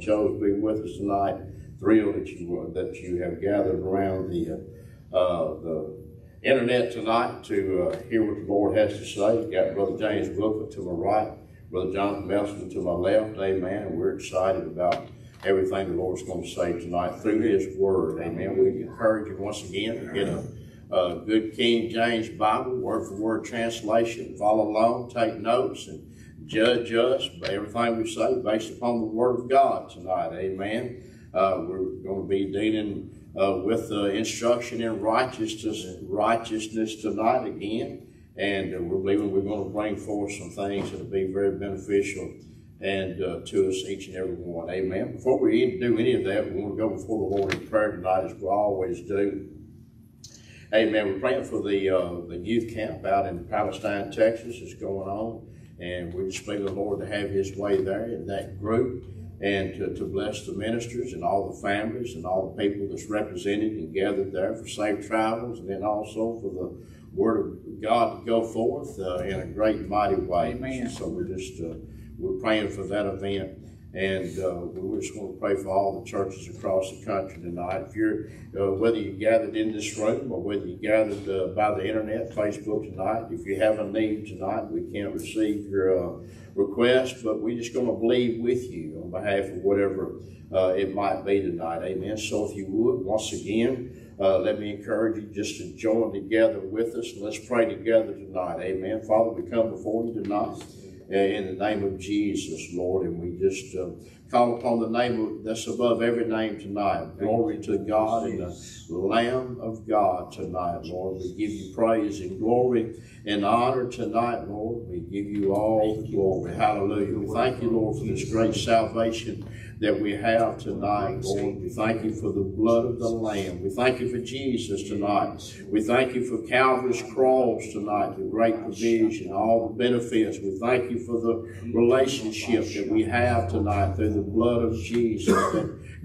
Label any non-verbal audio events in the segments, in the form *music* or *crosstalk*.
you chose to be with us tonight. Thrilled that you that you have gathered around the uh, uh, the internet tonight to uh, hear what the Lord has to say. You've got Brother James Wilford to my right, Brother Jonathan Melson to my left. Amen. We're excited about everything the Lord's going to say tonight through His Word. Amen. We encourage you once again to get a, a good King James Bible, word for word translation. Follow along, take notes, and judge us by everything we say based upon the Word of God tonight. Amen. Uh, we're going to be dealing uh, with the instruction in righteousness, righteousness tonight again. And uh, we're believing we're going to bring forth some things that will be very beneficial and uh, to us each and every one. Amen. Before we do any of that, we want to go before the Lord in prayer tonight, as we always do. Amen. We're praying for the uh, the youth camp out in Palestine, Texas, that's going on, and we just pray the Lord to have His way there in that group, and to, to bless the ministers and all the families and all the people that's represented and gathered there for safe travels, and then also for the Word of God to go forth uh, in a great mighty way. Amen. So we're just uh, we're praying for that event. And uh, we just want to pray for all the churches across the country tonight. If you're, uh, whether you gathered in this room or whether you gathered uh, by the internet, Facebook tonight, if you have a need tonight, we can't receive your uh, request, but we're just going to believe with you on behalf of whatever uh, it might be tonight. Amen. So if you would, once again, uh, let me encourage you just to join together with us and let's pray together tonight. Amen. Father, we come before you tonight in the name of Jesus, Lord. And we just uh, call upon the name of, that's above every name tonight. Glory to God and the Lamb of God tonight, Lord. We give you praise and glory and honor tonight, Lord. We give you all the glory. Hallelujah. We thank you, Lord, for this great salvation that we have tonight, Lord. We thank you for the blood of the Lamb. We thank you for Jesus tonight. We thank you for Calvary's cross tonight, the great provision, all the benefits. We thank you for the relationship that we have tonight through the blood of Jesus.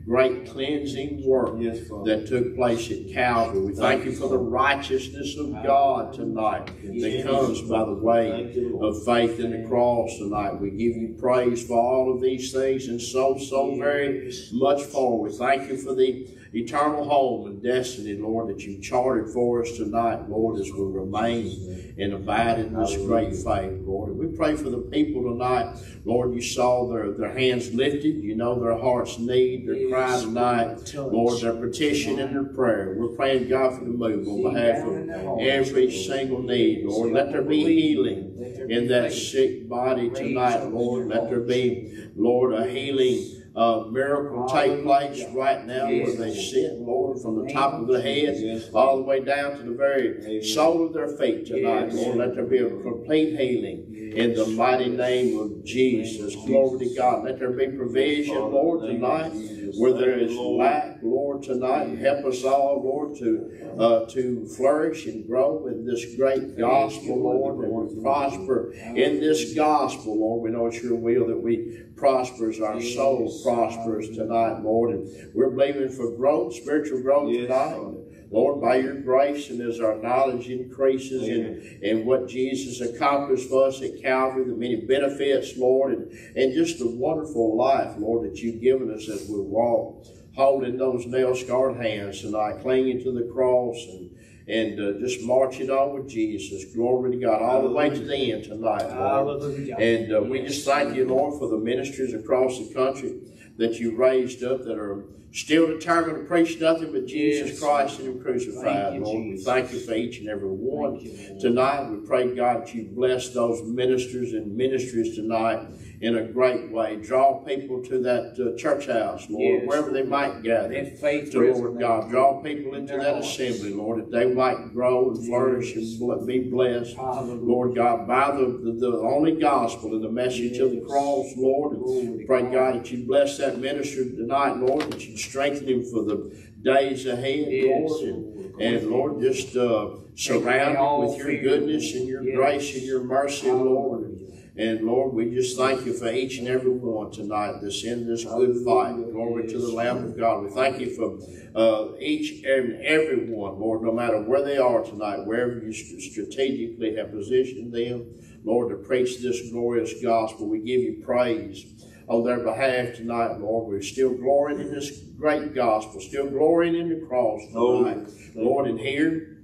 Great cleansing work that took place at Calvary. We thank you for the righteousness of God tonight that comes by the way of faith in the cross tonight. We give you praise for all of these things and so, so very much more. We thank you for the eternal home and destiny, Lord, that you charted for us tonight, Lord, as we remain and abide in this great faith, Lord. And we pray for the people tonight, Lord, you saw their, their hands lifted, you know their heart's need, their cry tonight, Lord, their petition and their prayer. We're praying, God, for the move on behalf of every single need, Lord. Let there be healing in that sick body tonight, Lord. Let there be, Lord, a healing uh, miracle take place right now where they sit, Lord, from the top of their head all the way down to the very sole of their feet tonight, Lord. Let there be a complete healing in the mighty name of Jesus. Glory to God. Let there be provision, Lord, tonight where there is lack, Lord, tonight. Help us all, Lord, to uh, to flourish and grow in this great gospel, Lord, and prosper in this gospel, Lord. We know it's your will that we prosper as our soul prospers tonight, Lord. And we're believing for growth, spiritual growth tonight. Lord, by your grace and as our knowledge increases in, in what Jesus accomplished for us at Calvary, the many benefits, Lord, and, and just the wonderful life, Lord, that you've given us as we walk, holding those nail scarred hands tonight, clinging to the cross and and uh, just marching on with Jesus. Glory to God, all the way to the end tonight, Lord. And uh, we just thank you, Lord, for the ministries across the country that you raised up that are still determined to preach nothing but Jesus Yes. Christ and Him crucified, Thank you, Lord. We thank you for each and every one. You, Tonight, we pray, God, that you bless those ministers and ministries tonight in a great way. Draw people to that uh, church house, Lord, Yes. wherever they might gather. Let faith To Lord God, draw people into that hearts. assembly, Lord, that they might grow and flourish and be blessed. Hallelujah. Lord God, by the, the, the only gospel and the message of the cross, Lord. And pray, God. That you bless that minister tonight, Lord, that you strengthen him for the days ahead, Yes, Lord. And, Lord. and Lord, just uh, surround him with your goodness and your Yes. grace and your mercy, Lord. And Lord, we just thank you for each and every one tonight that's in this good fight. Glory to the Lamb of God. We thank you for uh, each and every one, Lord, no matter where they are tonight, wherever you st- strategically have positioned them, Lord, to preach this glorious gospel. We give you praise on their behalf tonight, Lord. We're still glorying in this great gospel, still glorying in the cross tonight, Lord. And here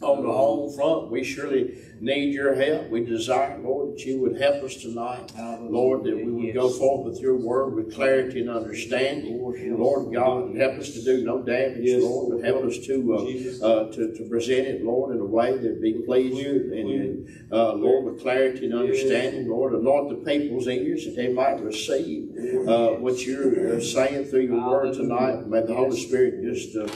on the home front, we surely need your help. We desire, Lord, that you would help us tonight. Lord, that we would go forth with your word with clarity and understanding. Lord God, help us to do no damage, Lord, but help us to, uh, uh, to, to present it, Lord, in a way that be pleasing and, and uh, Lord, with clarity and understanding. Lord, anoint the people's ears that they might receive uh, what you're uh, saying through your word tonight. May the Holy Spirit just uh,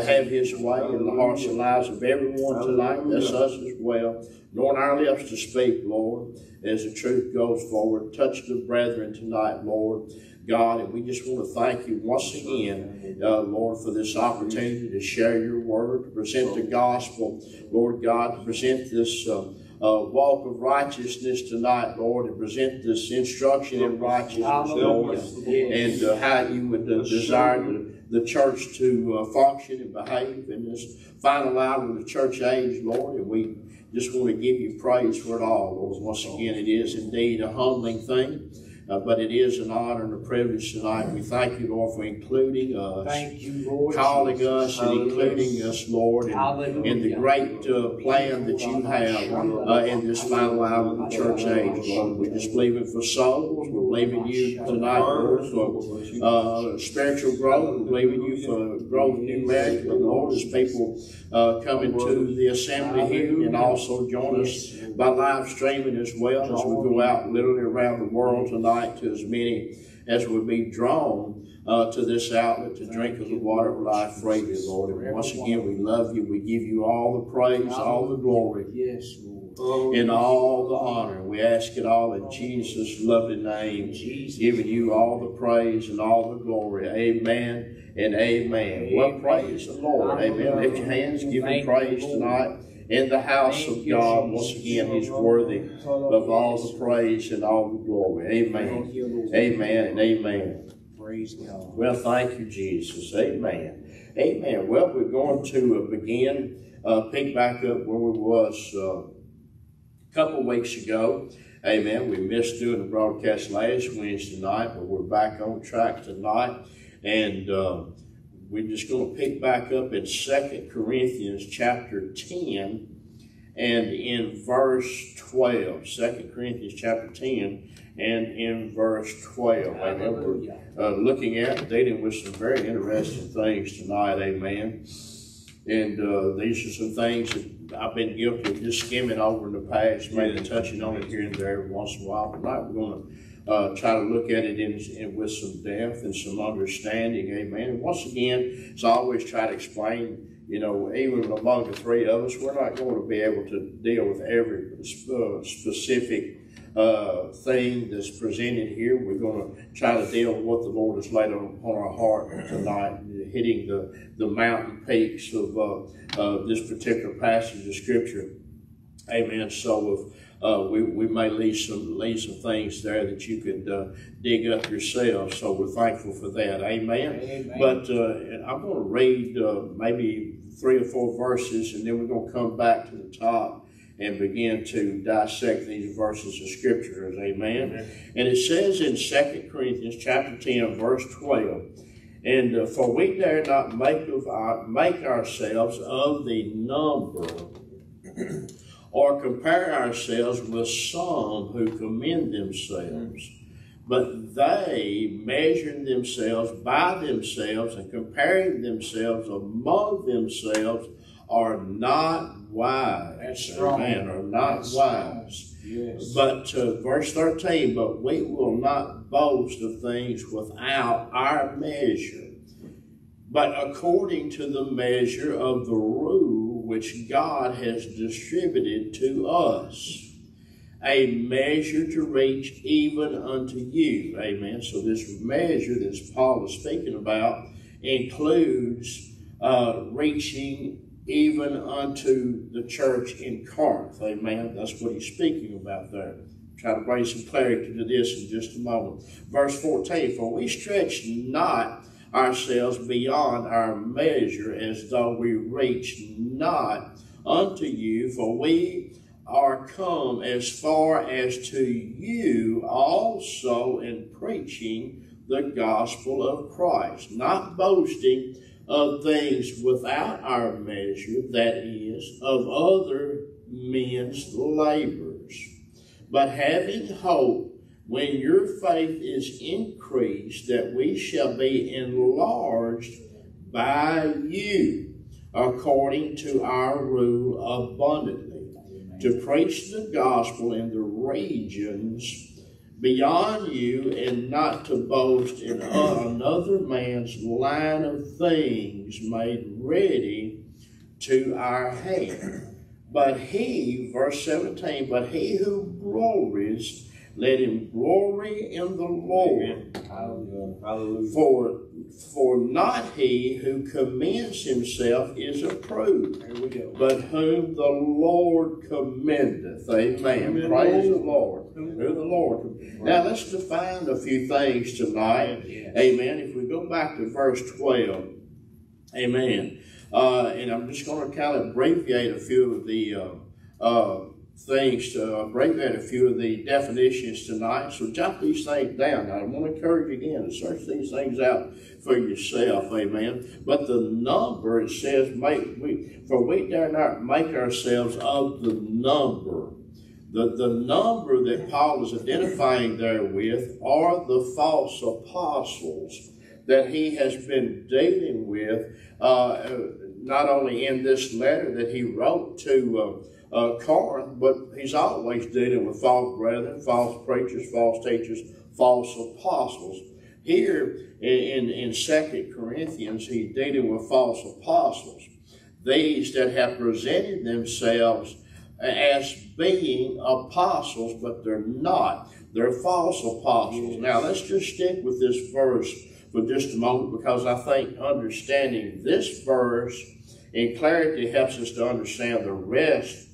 have his way in the hearts and lives of everyone tonight. That's us as well. Anoint our lips to speak, Lord, as the truth goes forward. Touch the brethren tonight, Lord. God, and we just want to thank you once again, uh, Lord, for this opportunity to share your word, to present the gospel, Lord God, to present this uh, uh, walk of righteousness tonight, Lord, and present this instruction in righteousness, Lord, and uh, how you would uh, desire the, the church to uh, function and behave in this final hour of the church age, Lord, and we just want to give you praise for it all, Lord. Once again, it is indeed a humbling thing. Uh, but it is an honor and a privilege tonight. We thank you, Lord, for including us, thank you, Lord, calling us, and including us, Lord, in, in the great uh, plan that you have uh, in this final hour of the church age, Lord. We're just believing for souls. We're believing you tonight, Lord, for uh, spiritual growth. We're believing you for growth numerically, Lord, as people uh, come into the assembly here and also join us by live streaming as well as we go out literally around the world tonight to as many as would be drawn uh, to this outlet to drink of the water of life freely, Lord. And once again, we love you. We give you all the praise, all the glory, yes, Lord. and all the honor. We ask it all in Jesus' lovely name, Jesus. giving you all the praise and all the glory. Amen and amen. Well, praise the Lord. Amen. Lift your hands, give him praise tonight in the house of God. Once again, He's worthy of all the praise and all the glory. Amen. Amen and amen. Praise God. Well, thank you, Jesus. Amen. Amen. Well, we're going to uh, begin, uh, pick back up where we was uh, a couple weeks ago. Amen. We missed doing the broadcast last Wednesday night, but we're back on track tonight. And uh, we're just going to pick back up in Second Corinthians chapter 10 and in verse 12. 2 Corinthians chapter 10 and in verse 12. Amen. We're uh, looking at, dealing with some very interesting things tonight. Amen. And uh, these are some things that I've been guilty of just skimming over in the past, maybe touching on it here and there every once in a while. Tonight we're going to uh, try to look at it in, in, with some depth and some understanding. Amen. And once again, as I always try to explain, you know, even among the three of us, we're not going to be able to deal with every uh, specific uh, thing that's presented here. We're going to try to deal with what the Lord has laid on, upon our heart tonight, hitting the, the mountain peaks of uh, this particular passage of Scripture. Amen. So, if uh, we, we may leave some leave some things there that you could uh, dig up yourself. So we're thankful for that. Amen. Amen. But uh, I'm going to read uh, maybe three or four verses, and then we're going to come back to the top and begin to dissect these verses of scriptures. Amen. Amen. And it says in 2 Corinthians chapter 10, verse 12. And uh, for we dare not make of our, make ourselves of the number *clears throat* or compare ourselves with some who commend themselves. But they, measuring themselves by themselves and comparing themselves among themselves, are not wise. That's strong. Amen. Are not That's wise. Yes. But uh, verse 13, but we will not boast of things without our measure, but according to the measure of the rule which God has distributed to us, a measure to reach even unto you. Amen. So this measure that Paul is speaking about includes uh, reaching even unto the church in Corinth. Amen. That's what he's speaking about there. Try to bring some clarity to this in just a moment. Verse 14, for we stretch not ourselves beyond our measure as though we reached not unto you, for we are come as far as to you also in preaching the gospel of Christ, not boasting of things without our measure, that is, of other men's labors, but having hope when your faith is increased, that we shall be enlarged by you, according to our rule abundantly, to preach the gospel in the regions beyond you and not to boast in another man's line of things made ready to our hand. But he, verse 17, but he who glories, let him glory in the Lord. Hallelujah. For, for not he who commends himself is approved, but whom the Lord commendeth. Amen. Amen. Praise the Lord. Who the Lord. Now let's define a few things tonight. Amen. If we go back to verse 12, amen. Uh, and I'm just going to kind of abbreviate a few of the uh, uh, things to abbreviate a few of the definitions tonight. So jot these things down. I want to encourage you again to search these things out for yourself. Amen. But the number, it says, make we, for we dare not make ourselves of the number. The, the number that Paul is identifying there with are the false apostles that he has been dealing with, uh, not only in this letter that he wrote to uh, uh, Corinth, but he's always dealing with false brethren, false preachers, false teachers, false apostles. Here in, in, in 2 Corinthians, he's dealing with false apostles. These that have presented themselves as being apostles, but they're not. They're false apostles. Now, let's just stick with this verse for just a moment because I think understanding this verse in clarity helps us to understand the rest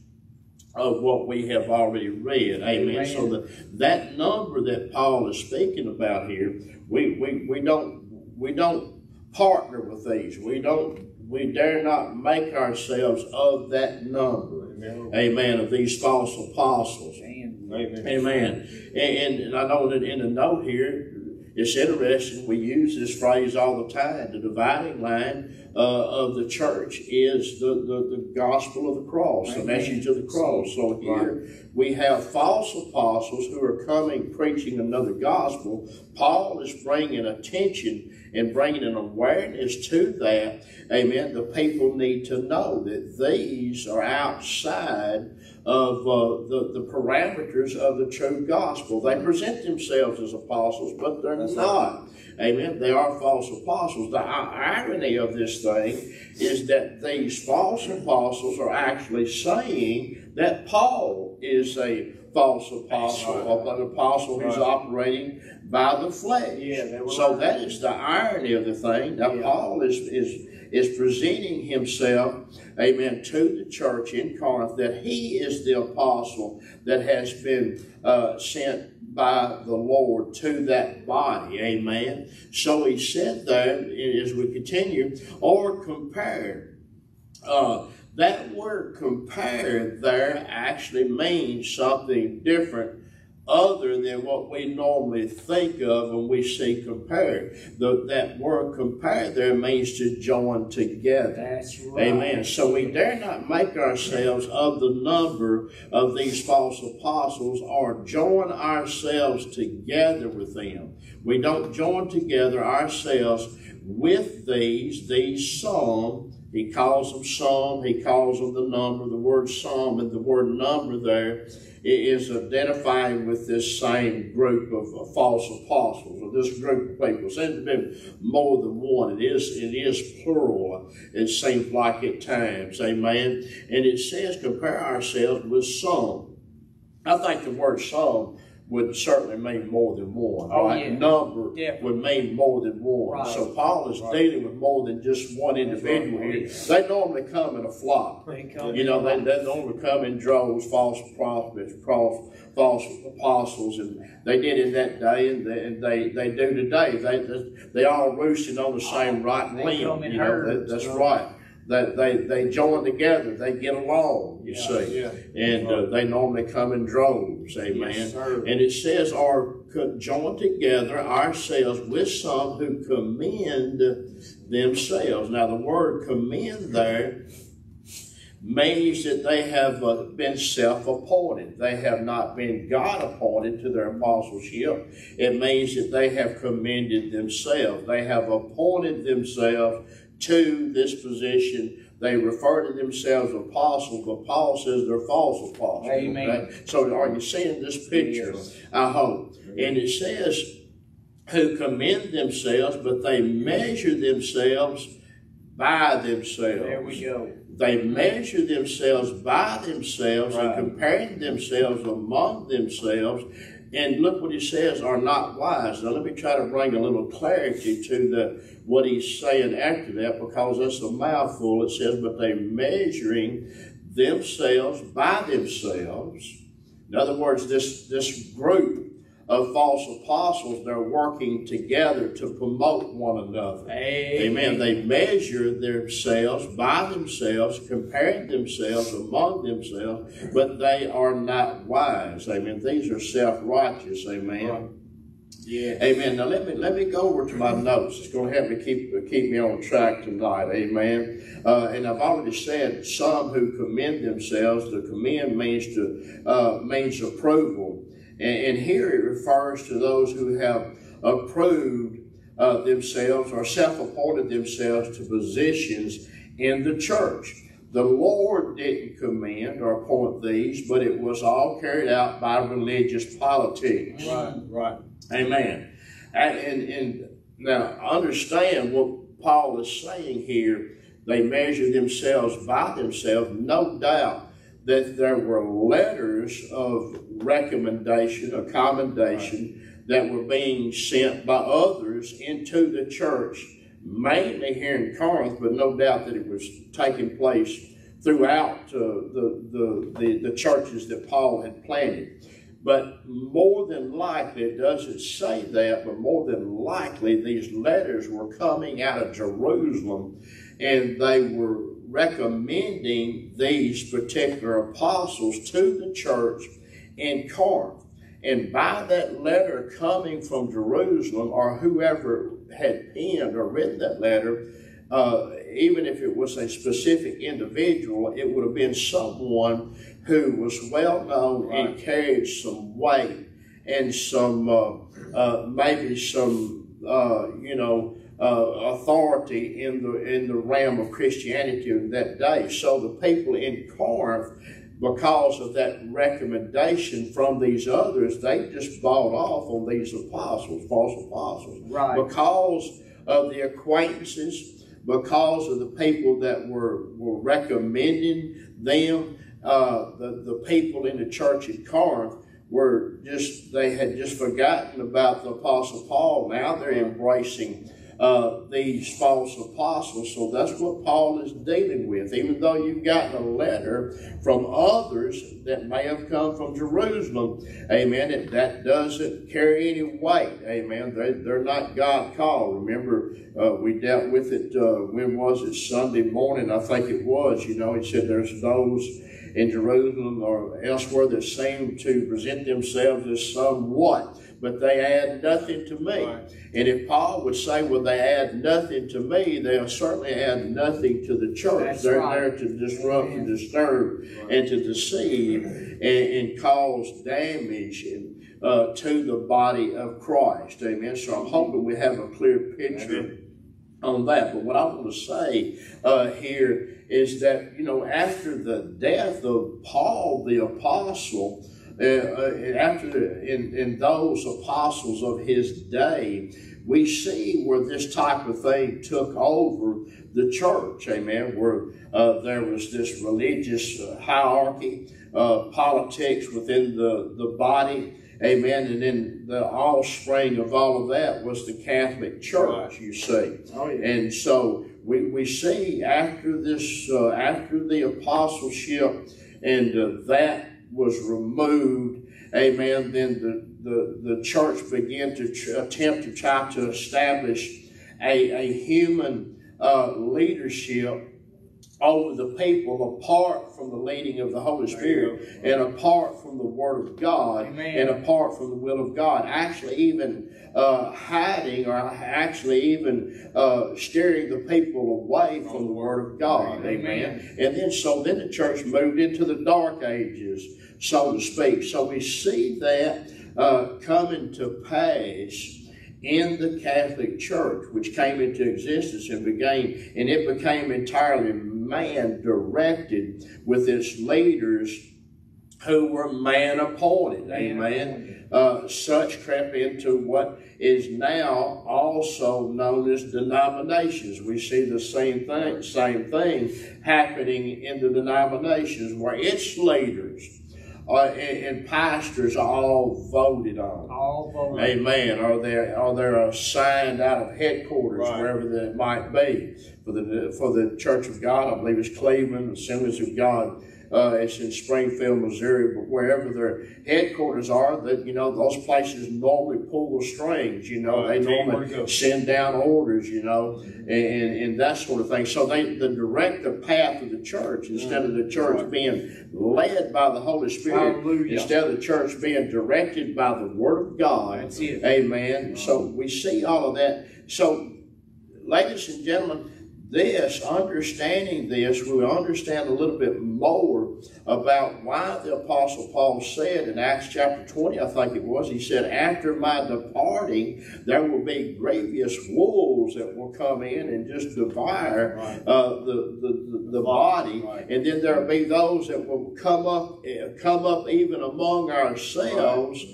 of what we have already read. Amen. Amen. So the, that number that Paul is speaking about here, we, we, we don't we don't partner with these. We don't we dare not make ourselves of that number. Amen. Amen. Of these false apostles. Amen. Amen. And, and I know that in the note here, it's interesting. We use this phrase all the time. The dividing line uh, of the church is the, the, the gospel of the cross, the message of the cross. So here we have false apostles who are coming preaching another gospel. Paul is bringing attention and bringing an awareness to that. Amen. The people need to know that these are outside of uh, the, the parameters of the true gospel. They present themselves as apostles, but they're That's not. Right. Amen. They are false apostles. The irony of this thing is that these false apostles are actually saying that Paul is a false apostle, right. an apostle right. who's operating by the flesh. Yeah, so that is the irony of the thing. Now yeah. Paul is is is presenting himself, amen, to the church in Corinth that he is the apostle that has been uh, sent by the Lord to that body, amen. So he said there, as we continue, or compared. Uh, that word compared there actually means something different other than what we normally think of when we see compared. The, that word compared there means to join together. That's right. Amen. So we dare not make ourselves of the number of these false apostles or join ourselves together with them. We don't join together ourselves with these, these some. He calls them some, he calls them the number, the word some and the word number there is identifying with this same group of false apostles, or this group of people. Seems to be more than one. It is, it is plural, it seems like at times. Amen. And it says, compare ourselves with some. I think the word some would certainly mean more than one. Oh, right? Yeah. Number Definitely. would mean more than one. Right. So Paul is right. dealing with more than just one individual here. They normally come in a flock. You know, they, they normally come in droves, false prophets, false, false apostles, and they did in that day, and they, and they, they do today. They, they, they all roosting on the same right limb. You know, that, that's right. That they, they join together, they get along, you Yeah, see. yeah. And uh, they normally come in droves, amen. Yes, and it says, are join together ourselves with some who commend themselves. Now, the word commend there means that they have uh, been self appointed. They have not been God appointed to their apostleship. It means that they have commended themselves. They have appointed themselves to this position. They refer to themselves apostles, but Paul says they're false apostles. Amen. okay? So, are you seeing this picture? Yes. I hope. And it says, who commend themselves, but they measure themselves by themselves. There we go. They measure themselves by themselves Right. and comparing themselves among themselves. And look what he says, are not wise. Now let me try to bring a little clarity to the what he's saying after that because that's a mouthful. It says, but they measuring themselves by themselves. In other words, this, this group of false apostles, they're working together to promote one another. Amen. They measure themselves by themselves, comparing themselves among themselves, but they are not wise. Amen. These are self-righteous. Amen. Right. Yeah. Amen. Now let me let me go over to my notes. It's going to help me keep keep me on track tonight. Amen. Uh, and I've already said some who commend themselves. To commend means to uh, means approval, and, and here it refers to those who have approved uh, themselves or self-appointed themselves to positions in the church. The Lord didn't command or appoint these, but it was all carried out by religious politics. Right. Right. Amen. And, and, and now understand what Paul is saying here. They measure themselves by themselves. No doubt that there were letters of recommendation or commendation that were being sent by others into the church, mainly here in Corinth, but no doubt that it was taking place throughout uh, the, the, the, the churches that Paul had planted. But more than likely, it doesn't say that, but more than likely, these letters were coming out of Jerusalem and they were recommending these particular apostles to the church in Corinth. And by that letter coming from Jerusalem, or whoever had penned or written that letter, uh, even if it was a specific individual, it would have been someone who was well known and carried some weight and some uh, uh, maybe some uh, you know uh, authority in the in the realm of Christianity in that day. So the people in Corinth, because of that recommendation from these others, they just bought off on these apostles, false apostles, Right. because of the acquaintances, because of the people that were were recommending them. Uh, the the people in the church at Corinth were just they had just forgotten about the apostle Paul. Now they're embracing uh, these false apostles. So that's what Paul is dealing with. Even though you've gotten a letter from others that may have come from Jerusalem, amen, it, that doesn't carry any weight, amen. They, they're not God called. Remember, uh, we dealt with it, uh, when was it? Sunday morning, I think it was. You know, he said there's those in Jerusalem or elsewhere that seem to present themselves as somewhat, but they add nothing to me. Right. And if Paul would say, well, they add nothing to me, they'll certainly add nothing to the church. That's They're right. there to disrupt Amen. and disturb and to deceive and, and cause damage and, uh, to the body of Christ. Amen. So I'm hoping we have a clear picture on that. But what I want to say uh, here is that, you know, after the death of Paul the apostle, uh, uh, and after the, in, in those apostles of his day, we see where this type of thing took over the church, amen, where uh, there was this religious uh, hierarchy, uh, politics within the, the body, amen, and then the offspring of all of that was the Catholic Church, you see. Oh yeah. And so we, we see after this, uh, after the apostleship and uh, that was removed, amen, then the, the, the church began to tr- attempt to try to establish a, a human uh, leadership over the people apart from the leading of the Holy Spirit and apart from the Word of God Amen. and apart from the will of God. Actually, even uh, hiding or actually even uh, steering the people away from the Word of God. Amen. And then so then the church moved into the dark ages, so to speak. So we see that uh, coming to pass in the Catholic Church, which came into existence and began, and it became entirely man directed with its leaders who were man appointed. Amen. Uh, such crept into what is now also known as denominations. We see the same thing, same thing happening in the denominations where its leaders uh, and, and pastors are all voted on. All voted. Amen. Or they're or they're assigned out of headquarters Right. wherever that might be for the for the Church of God. I believe it's Cleveland Assemblies of God. Uh, it's in Springfield, Missouri, but wherever their headquarters are, that you know those places normally pull the strings. You know, they Tell 'em where normally send down orders. You know, and, and, and that sort of thing. So they, they direct the path of the church instead of the church being led by the Holy Spirit. Hallelujah. Instead of the church being directed by the Word of God. That's it. Amen. So we see all of that. So, ladies and gentlemen, this, understanding this, we understand a little bit more about why the Apostle Paul said in Acts chapter 20, I think it was, he said, After my departing, there will be grievous wolves that will come in and just devour Right. uh, the, the, the, the body. Right. And then there'll be those that will come up, eh, come up even among ourselves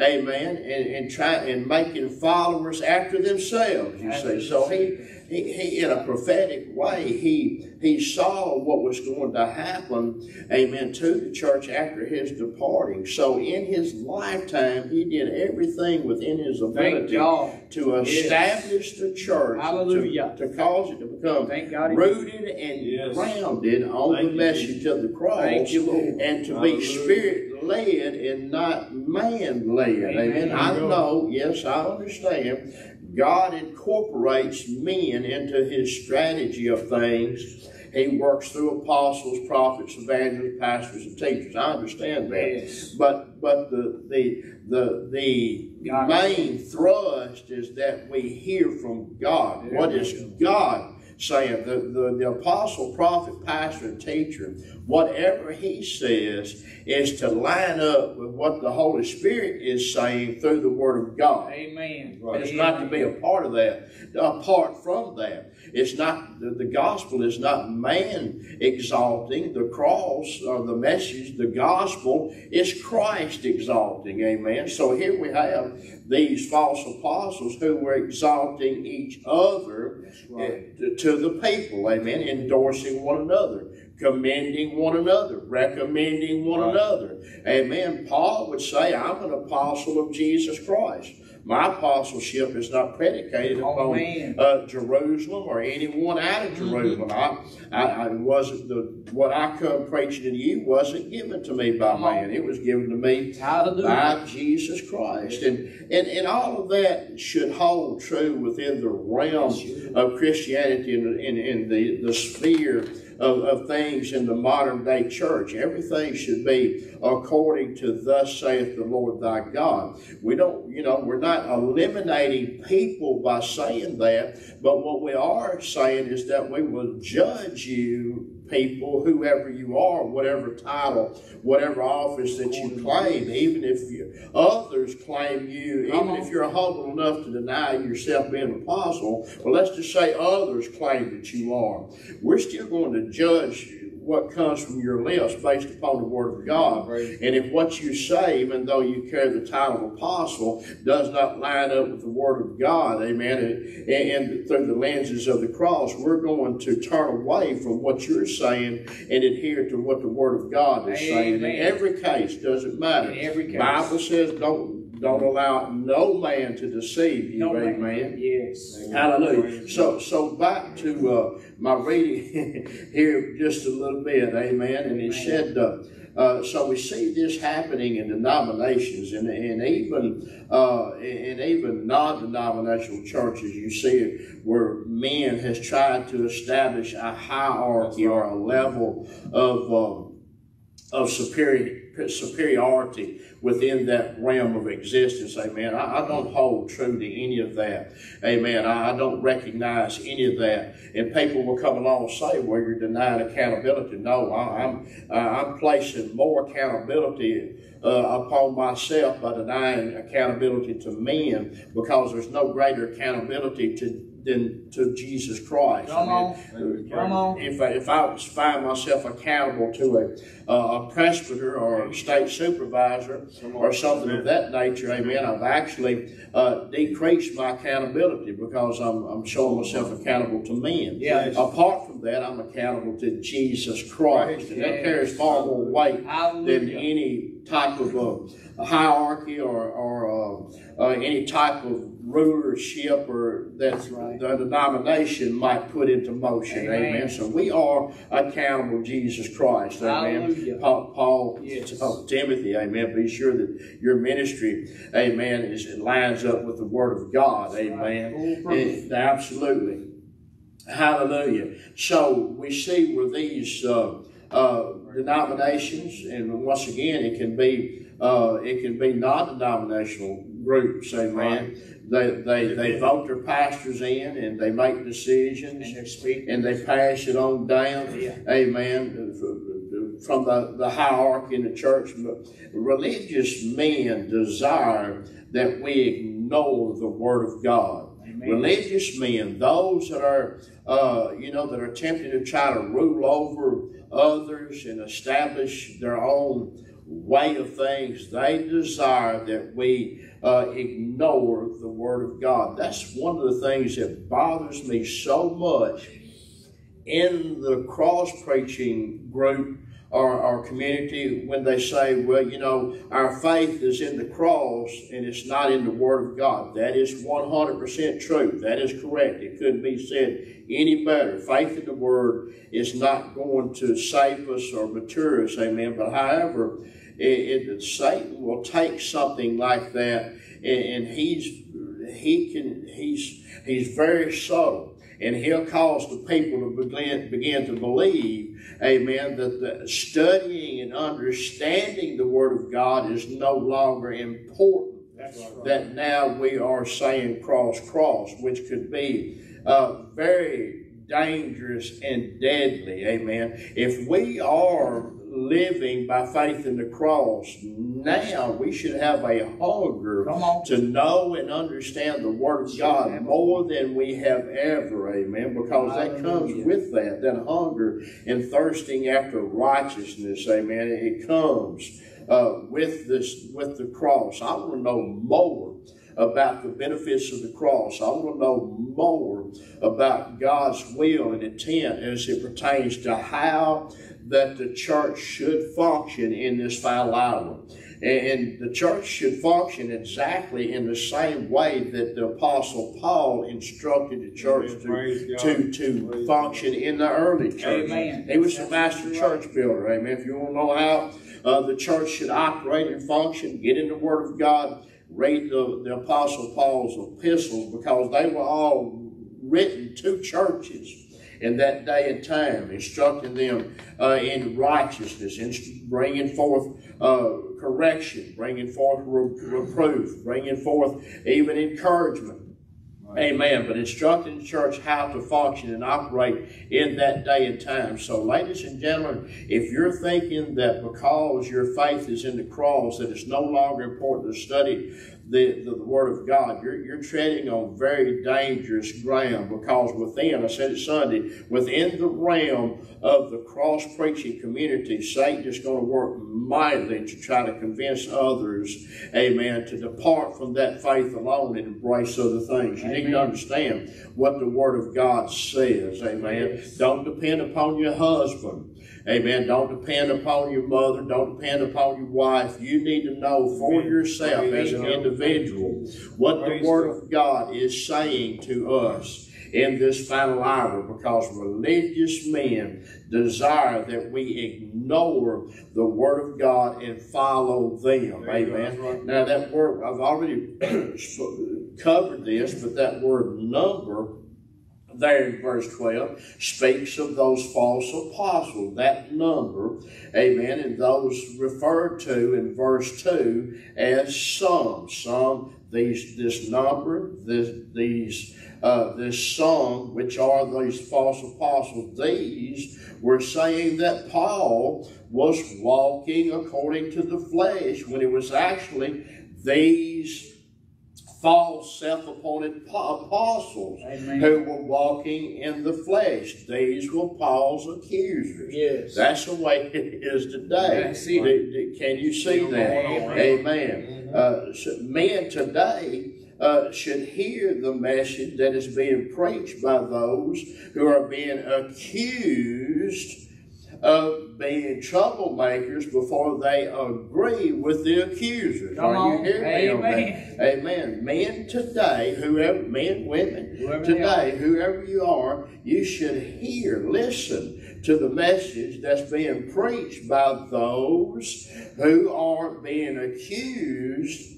amen, and, and try and making followers after themselves. You see, so he, he, he in a prophetic way, he he saw what was going to happen, amen, to the church after his departing. So in his lifetime, he did everything within his ability to Yes. establish the church, Hallelujah. to, to cause it to become Thank God. he- rooted and Yes. grounded on Thank the you, message of the cross you, and to be spirit led and not man led. Amen. Amen. I know, yes, I understand. God incorporates men into his strategy of things. He works through apostles, prophets, evangelists, pastors, and teachers. I understand that. Yes. But but the the the the God. main thrust is that we hear from God. What is God saying? The, the the apostle, prophet, pastor, and teacher, whatever he says is to line up with what the Holy Spirit is saying through the Word of God. Amen. And it's not to be a part of that. Apart from that, it's not the, the gospel is not man exalting. The cross or the message, the gospel is Christ exalting. Amen. So here we have these false apostles who were exalting each other right. eh, to, to the people. Amen. Endorsing one another. Commending one another, recommending one Right. another. Amen. Paul would say, I'm an apostle of Jesus Christ. My apostleship is not predicated Oh, upon uh, Jerusalem or anyone out of Jerusalem. I, I, I wasn't the what I come preaching to you wasn't given to me by man. It was given to me Hallelujah. by Jesus Christ. And, and, and all of that should hold true within the realm of Christianity and in, in the, the sphere of, of things in the modern day church. Everything should be according to thus saith the Lord thy God. We don't, you know, we're not eliminating people by saying that, but what we are saying is that we will judge you people, whoever you are, whatever title, whatever office that you claim, even if you, others claim you, even if you're humble enough to deny yourself being an apostle, well, let's just say others claim that you are. We're still going to judge what comes from your lips based upon the Word of God. Praise And if what you say, even though you carry the title of apostle, does not line up with the Word of God, amen, and, and through the lenses of the cross, we're going to turn away from what you're saying and adhere to what the Word of God is saying. In every case, doesn't matter. In every case. Bible says don't don't allow no man to deceive you, No, amen. man. Yes. Hallelujah. So, so back to uh, my reading *laughs* here just a little bit, amen. And it said, uh, Uh, so we see this happening in denominations and, and even uh, and even non-denominational churches. You see it where men has tried to establish a hierarchy or a level of um, of superior superiority within that realm of existence. Amen. I, I, don't hold true to any of that. Amen. I, I, don't recognize any of that. And people will come along and say, well, you're denying accountability. No, I, am I'm, I'm placing more accountability uh, upon myself by denying accountability to men because there's no greater accountability to than to Jesus Christ. Come on. Come on. If I, if I find myself accountable to a, uh, a presbyter or a state supervisor or something of that nature, amen, I've actually uh, decreased my accountability because I'm, I'm showing myself accountable to men. Yes. Apart from that, I'm accountable to Jesus Christ. And that carries far more weight than any type of a, a hierarchy or, or uh, uh, any type of rulership or that right. the denomination might put into motion. Amen. Amen. So we are accountable to Jesus Christ. Amen. Paul, Paul yes. Timothy, amen. Be sure that your ministry, amen, is it lines up with the Word of God. Amen. Right. It, absolutely. Hallelujah. So we see where these uh, uh, denominations, and once again, it can be uh, it can be non-denominational groups. Amen. Right. They, they, they vote their pastors in and they make decisions and, and they pass it on down. Yeah. Amen. From the, the hierarchy in the church. But religious men desire that we ignore the Word of God. Amen. Religious men, those that are, uh, you know, that are tempted to try to rule over others and establish their own way of things, they desire that we uh, ignore the Word of God. That's one of the things that bothers me so much in the cross preaching group or our community when they say, well, you know, our faith is in the cross and it's not in the Word of God. That is 100% true. That is correct. It couldn't be said any better. Faith in the Word is not going to save us or mature us, amen. But however, it, it, Satan will take something like that, and, and he's he can he's he's very subtle, and he'll cause the people to begin begin to believe, Amen, that the studying and understanding the Word of God is no longer important. Right. That now we are saying cross cross, which could be uh, very dangerous and deadly. Amen. If we are living by faith in the cross, now we should have a hunger to know and understand the Word of God more than we have ever, amen, because that comes with that, that hunger and thirsting after righteousness, amen. It comes uh, with this, with the cross. I want to know more about the benefits of the cross. I want to know more about God's will and intent as it pertains to how that the church should function in this final hour. And the church should function exactly in the same way that the Apostle Paul instructed the church to, to, to function in the early church. Amen. He was the master church builder. Amen. If you want to know how uh, the church should operate and function, get in the Word of God, read the, the Apostle Paul's epistles because they were all written to churches in that day and time, instructing them uh, in righteousness, in bringing forth uh, correction, bringing forth re- reproof, bringing forth even encouragement. Amen. But instructing the church how to function and operate in that day and time. So, ladies and gentlemen, if you're thinking that because your faith is in the cross, that it's no longer important to study the, the, the, Word of God, you're, you're treading on very dangerous ground because within, I said it Sunday, within the realm of the cross preaching community, Satan is going to work mightily to try to convince others, amen, to depart from that faith alone and embrace other things. You amen. need to understand what the Word of God says, amen. Yes. Don't depend upon your husband. Amen. Don't depend upon your mother. Don't depend upon your wife. You need to know for yourself as an individual what the Word of God is saying to us. in this final hour because religious men desire that we ignore the Word of God and follow them. Amen. Now, that word, I've already *clears throat* covered this, but that word number there in verse 12 speaks of those false apostles, that number, amen, and those referred to in verse 2 as some. Some, these, this number, this, these, uh, this some, which are these false apostles, these were saying that Paul was walking according to the flesh when it was actually these false self-appointed apostles Amen. who were walking in the flesh. These were Paul's accusers. Yes. That's the way *laughs* it is today. That's it. Do- do- Can you see that? Amen. Amen. Uh, so men today uh, should hear the message that is being preached by those who are being accused of being troublemakers before they agree with the accusers. Come Are you hearing me? Amen. Amen. Men today, whoever, men, women, Whoever today, whoever you are, you should hear, listen to the message that's being preached by those who are being accused,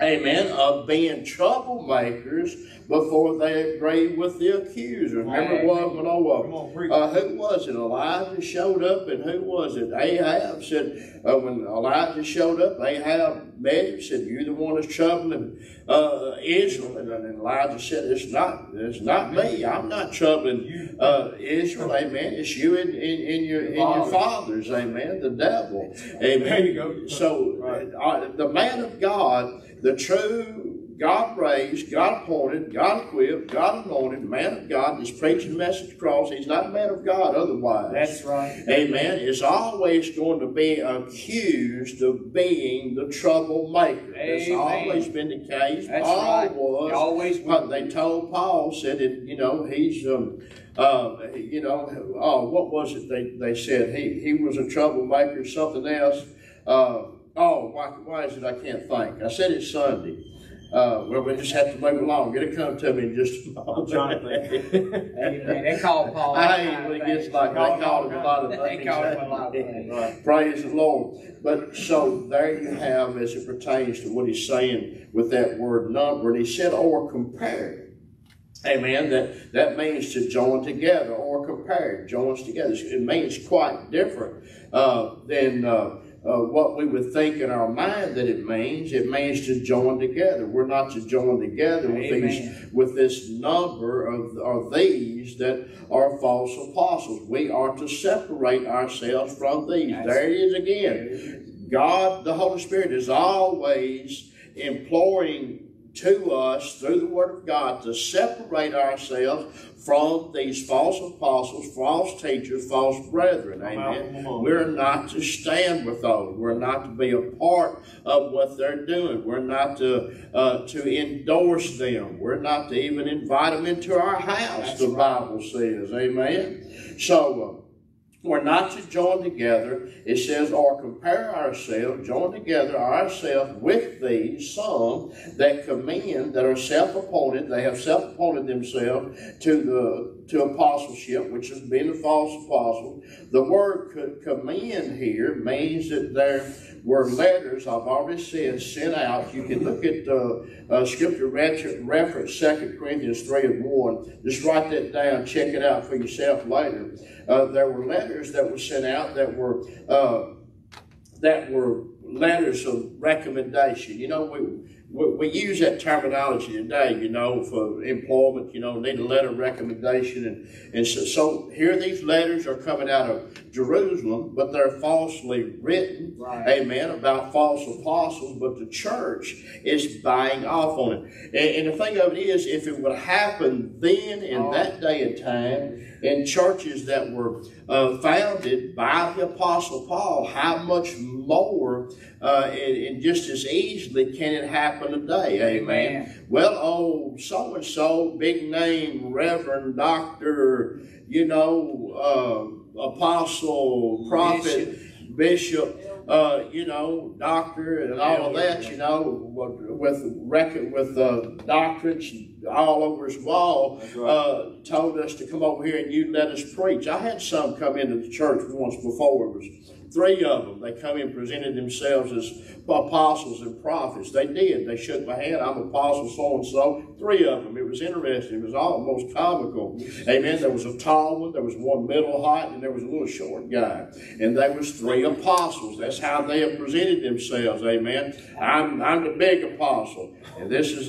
amen, of being troublemakers before they agree with the accuser. Remember what when I Come was on, preach. uh, who was it? Elijah showed up, and who was it? Ahab said, uh, when Elijah showed up, Ahab met him, said, You're the one that's troubling uh, Israel. And, and Elijah said, It's not, it's not me. I'm not troubling uh, Israel. Amen. It's you and, and, and your, and your fathers. Amen. The devil. Amen. There you go. So, uh, the man of God, the true God raised, God appointed, God equipped, God anointed, man of God is preaching the message across. He's not a man of God otherwise. That's right. Amen. Is always going to be accused of being the troublemaker. That's Amen. always been the case. That's Paul right. was. Always But they told Paul said that you know he's um uh you know oh what was it they they said he he was a troublemaker or something else uh oh why why is it I can't think I said it's Sunday. Uh, well, we just have to move along. Get It'll come to me in just a moment. Amen. *laughs* They call Paul. I hate when it gets like they call him a lot of things. They call him a lot of *laughs* things. Praise the Lord. But so there you have as it pertains to what he's saying with that word number. And he said, or compare. Amen. That that means to join together or compare. Joins together. It means quite different uh, than uh, uh, what we would think in our mind that it means. It means to join together. We're not to join together with these with this number of, of these that are false apostles. We are to separate ourselves from these. That's- there it is again. God, the Holy Spirit, is always imploring to us through the Word of God to separate ourselves from these false apostles, false teachers, false brethren. Amen. We're not to stand with those. We're not to be a part of what they're doing. We're not to uh, to endorse them. We're not to even invite them into our house. That's the right. Bible says. Amen. So. Uh, we're not to join together. It says, or compare ourselves, join together ourselves with these, some that commend, that are self-appointed, they have self-appointed themselves to the to apostleship, which is being a false apostle. The word co- commend here means that there were letters, I've already said, sent out. You can look at uh, uh, scripture reference 2 Corinthians 3 and 1. Just write that down, check it out for yourself later. Uh, there were letters that were sent out that were uh, that were letters of recommendation. You know, we, we we use that terminology today. You know, for employment. You know, need a letter of recommendation, and and so, so here these letters are coming out of Jerusalem, but they're falsely written. Right. Amen. About false apostles, but the church is buying off on it. And, and the thing of it is, if it would happen then in Oh. that day and time, in churches that were uh, founded by the Apostle Paul, how much more uh, and, and just as easily can it happen today? Amen. Amen. Well, oh, so and so, big name, Reverend, Doctor, you know, uh, Apostle, Prophet, Bishop. Uh, you know, doctor and all of that, you know, with record with uh, doctorates all over his wall, uh, told us to come over here and you let us preach. I had some come into the church once before. It was three of them. They come in and presented themselves as apostles and prophets. They did. They shook my hand. I'm apostle so and so. Three of them. It was interesting. It was almost comical. Amen. There was a tall one. There was one middle height, and there was a little short guy. And there was three apostles. That's how they have presented themselves. Amen. I'm I'm the big apostle, and this is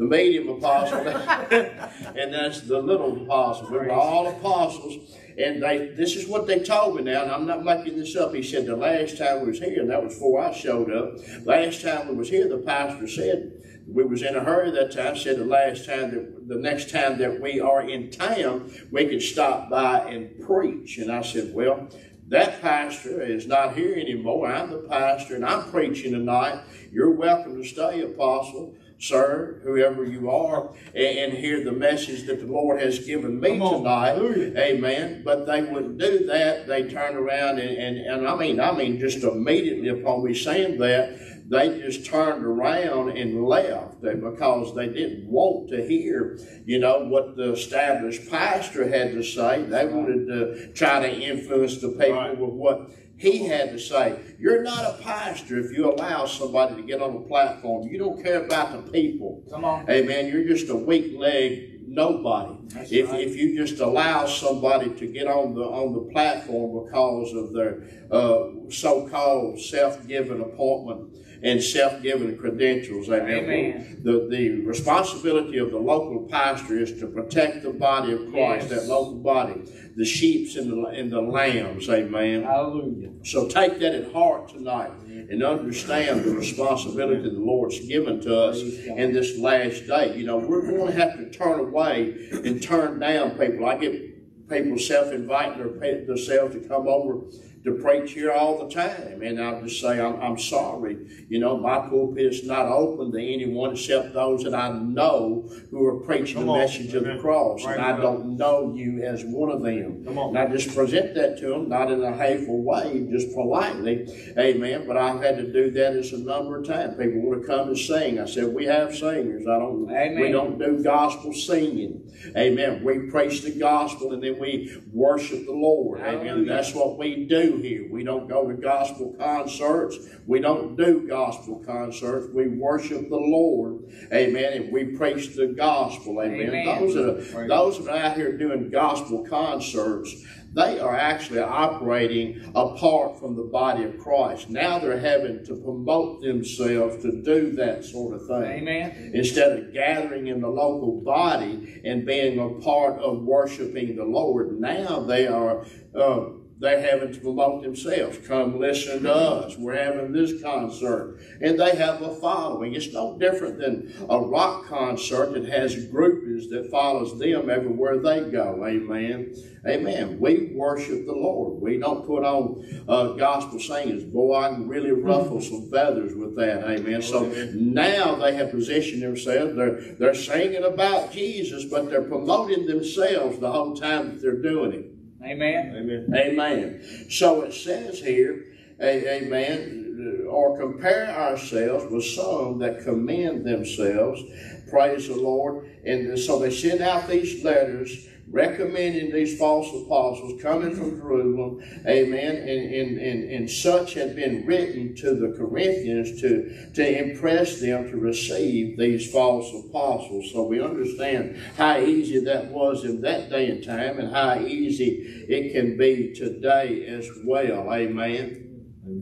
the medium apostle, *laughs* and that's the little apostle. We were all apostles, and they. This is what they told me now, and I'm not making this up. He said the last time we was here, and that was before I showed up. Last time we was here, the pastor said we was in a hurry that time. Said the last time that the next time that we are in town, we could stop by and preach. And I said, well. That pastor is not here anymore. I'm the pastor and I'm preaching tonight. You're welcome to stay, apostle sir, whoever you are, and, and hear the message that the Lord has given me Come tonight. Amen. But they wouldn't do that. They turned around and, and, and I mean, I mean, just immediately upon me saying that, they just turned around and left because they didn't want to hear, you know, what the established pastor had to say. They wanted to try to influence the people Right. with what he had to say. You're not a pastor if you allow somebody to get on the platform. You don't care about the people. Come on. Amen. You're just a weak leg nobody. That's if, right. if you just allow somebody to get on the on the platform because of their uh, so-called self-given appointment and self-given credentials, amen. Amen. The the responsibility of the local pastor is to protect the body of Christ, Yes. that local body, the sheep's and the and the lambs, amen. Hallelujah. So take that at heart tonight and understand the responsibility the Lord's given to us in this last day. You know, we're going to have to turn away and turn down people. I get people self-inviting their, themselves to come over to preach here all the time. And I'll just say, I'm, I'm sorry. You know, my pulpit is not open to anyone except those that I know who are preaching Come the on. message of the cross. Right and I don't know you as one of them. Come on. And I just present that to them, not in a hateful way, just politely. Amen. But I've had to do that as a number of times. People want to come and sing. I said, we have singers. I don't, Amen. we don't do gospel singing. Amen. We preach the gospel and then we worship the Lord. Amen. That's what we do here. We don't go to gospel concerts. We don't do gospel concerts. We worship the Lord. Amen. And we preach the gospel. Amen. Amen. Those are those that are out here doing gospel concerts, they are actually operating apart from the body of Christ. Now they're having to promote themselves to do that sort of thing. Amen. Instead of gathering in the local body and being a part of worshiping the Lord, now they are uh, they're having to promote themselves. Come listen to us. We're having this concert, and they have a following. It's no different than a rock concert that has groupies that follows them everywhere they go. Amen. Amen. We worship the Lord. We don't put on uh, gospel singers. Boy, I can really ruffle some feathers with that. Amen. So now they have positioned themselves. They're they're singing about Jesus, but they're promoting themselves the whole time that they're doing it. Amen. Amen. Amen. So it says here, amen, or compare ourselves with some that commend themselves. Praise the Lord. And so they send out these letters recommending these false apostles coming from Jerusalem. Amen. And, and, and, and such had been written to the Corinthians to, to impress them to receive these false apostles. So we understand how easy that was in that day and time and how easy it can be today as well. Amen.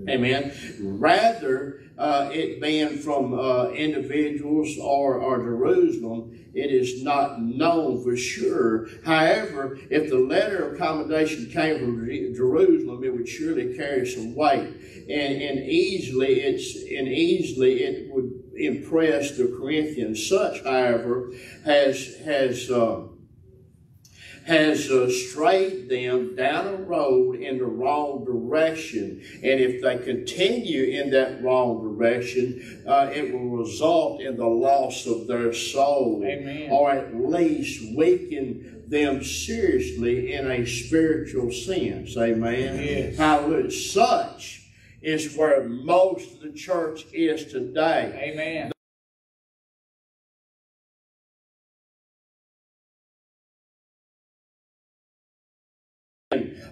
Amen. Rather, uh, it being from uh, individuals or, or Jerusalem, it is not known for sure. However, if the letter of commendation came from Jerusalem, it would surely carry some weight, and, and easily it's and easily it would impress the Corinthians. Such, however, has has. Uh, has uh, strayed them down a road in the wrong direction. And if they continue in that wrong direction, uh, it will result in the loss of their soul. Amen. Or at least weaken them seriously in a spiritual sense. Amen. Yes. Hallelujah. Such is where most of the church is today. Amen.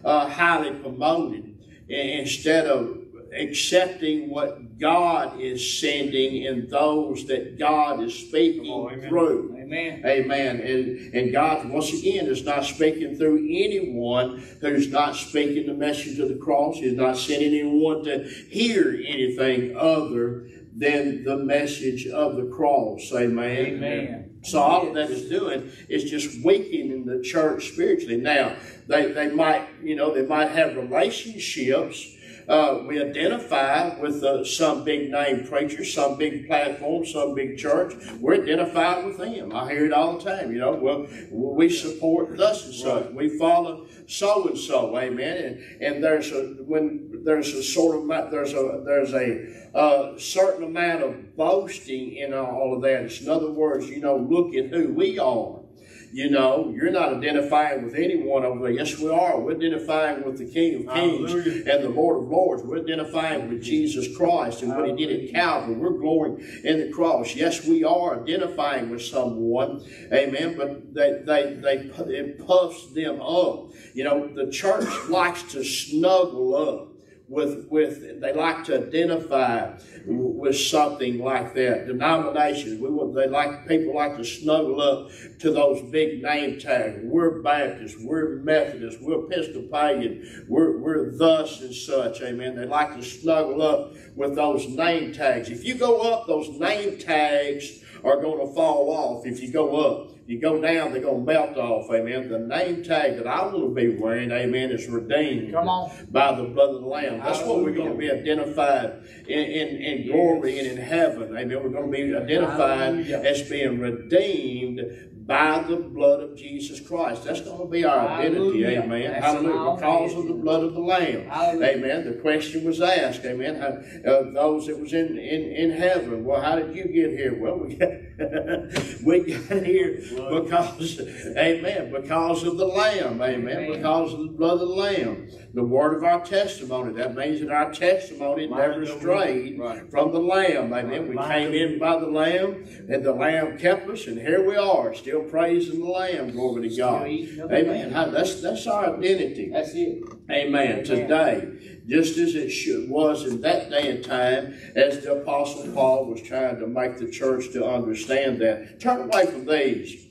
Uh, highly promoted instead of accepting what God is sending in those that God is speaking Oh, amen. through. Amen. Amen. And, and God, once again, is not speaking through anyone who's not speaking the message of the cross. He's not sending anyone to hear anything other than the message of the cross. Amen. Amen. So all that is doing is just weakening the church spiritually. Now, they, they might, you know, they might have relationships. Uh, we identify with uh, some big name preacher, some big platform, some big church. We're identified with them. I hear it all the time. You know, well, we support thus and such. We follow so and so. Amen. And, and there's a when there's a sort of there's a there's a uh, certain amount of boasting in all of that. It's in other words, you know, look at who we are. You know, you're not identifying with anyone over there. Yes, we are. We're identifying with the King of Kings Hallelujah. and the Lord of Lords. We're identifying with Jesus Christ and what He did at Calvary. We're glorying in the cross. Yes, we are identifying with someone. Amen. But they they they it puffs them up. You know, the church likes to snuggle up with with they like to identify with something like that. Denominations, we they like people like to snuggle up to those big name tags. We're Baptist, we're Methodist, we're Episcopalian, we're we're thus and such. Amen. They like to snuggle up with those name tags. If you go up, those name tags are going to fall off. If you go up. You go down, they're going to melt off, amen. The name tag that I will be wearing, amen, is redeemed Come on. by the blood of the Lamb. That's what we're going to be identified in, in, in glory and in heaven, amen. We're going to be identified Hallelujah. as being redeemed by the blood of Jesus Christ. That's going to be our identity, Hallelujah. amen. That's Hallelujah. Because of the blood of the Lamb. Hallelujah. Amen. The question was asked, amen. How, uh, those that was in, in, in heaven, well, how did you get here? Well, we got, *laughs* we got here because, amen, because of the Lamb, amen, Amen. because of the blood of the Lamb. The word of our testimony. That means that our testimony never strayed Right. from the Lamb, amen. We came in by the Lamb, and the Lamb kept us, and here we are, still praising the Lamb, glory to God. eating of the Amen. That's, that's our identity. That's it. Amen. Today, just as it should, was in that day and time, as the Apostle Paul was trying to make the church to understand that. Turn away from these.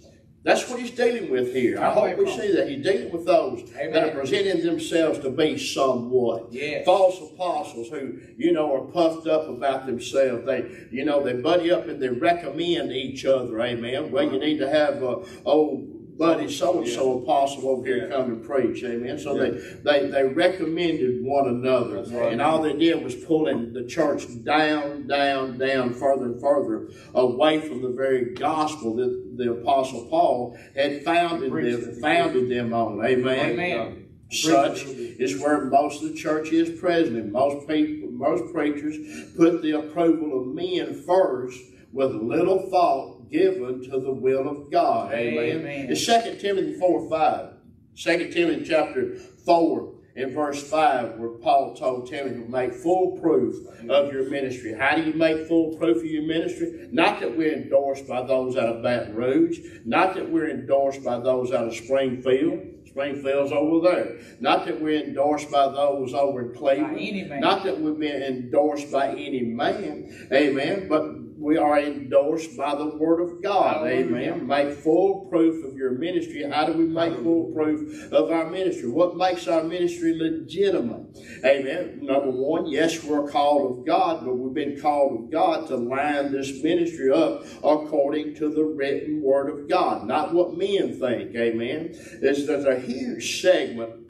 That's what he's dealing with here. I hope we see that. He's dealing with those Amen. that are presenting themselves to be somewhat. Yes. False apostles who, you know, are puffed up about themselves. They, you know, they buddy up and they recommend each other. Amen. Well, you need to have a old buddy so and so apostle over here come and preach. Amen. So they, they they recommended one another, right. and all they did was pulling the church down, down, down, further and further away from the very gospel that the apostle Paul had founded them, founded them on. Amen. Amen. Such is where most of the church is present. Most people, most preachers put the approval of men first, with little thought given to the will of God. Amen. Amen. It's 2 Timothy 4 5. 2 Timothy chapter 4 in verse 5, where Paul told Timothy to make full proof of your ministry. How do you make full proof of your ministry? Not that we're endorsed by those out of Baton Rouge, not that we're endorsed by those out of Springfield. Springfield's over there. Not that we're endorsed by those over in Cleveland. By any man. Not that we've been endorsed by any man. Amen. But we are endorsed by the Word of God. Amen. Make full proof of your ministry. How do we make full proof of our ministry? What makes our ministry legitimate? Amen. Number one, yes, we're called of God, but we've been called of God to line this ministry up according to the written Word of God, not what men think. Amen. There's, there's a huge segment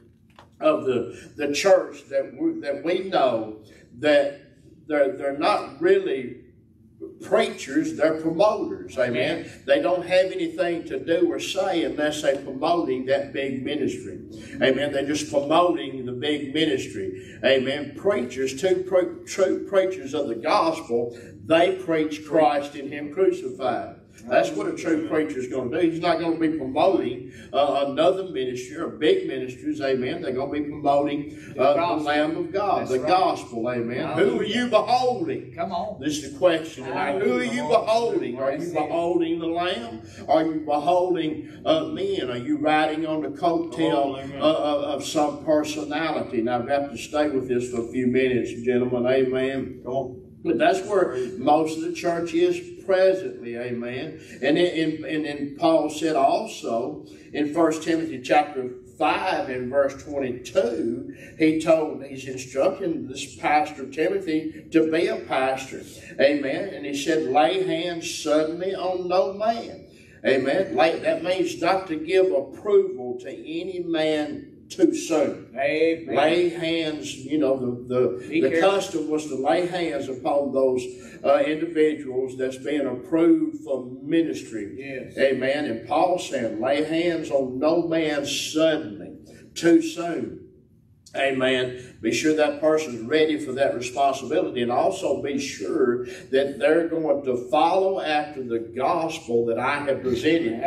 of the, the church that we, that we know that they're, they're not really preachers, they're promoters. Amen. They don't have anything to do or say unless they're promoting that big ministry. Amen. They're just promoting the big ministry. Amen. Preachers, two pre- true preachers of the gospel, they preach Christ and Him crucified. That's what a true preacher is going to do. He's not going to be promoting uh, another ministry or big ministries, amen. They're going to be promoting uh, the, Lamb of God, That's the right. gospel, amen. Who are you beholding? Come on. This is the question tonight. Who are you beholding? Are you beholding the Lamb? Are you beholding uh, men? Are you riding on the coattail uh, of some personality? Now, I've got to stay with this for a few minutes, gentlemen, amen. But that's where most of the church is presently, amen. And, in, and, and Paul said also in 1 Timothy chapter 5 and verse 22, he told, he's instructing this pastor Timothy to be a pastor. Amen. And he said, lay hands suddenly on no man. Amen. That means not to give approval to any man too soon. Amen. Lay hands, you know, the, the, the custom was to lay hands upon those uh, individuals that's being approved for ministry. Yes. Amen. And Paul said, lay hands on no man suddenly, too soon. Amen. Be sure that person's ready for that responsibility and also be sure that they're going to follow after the gospel that I have presented.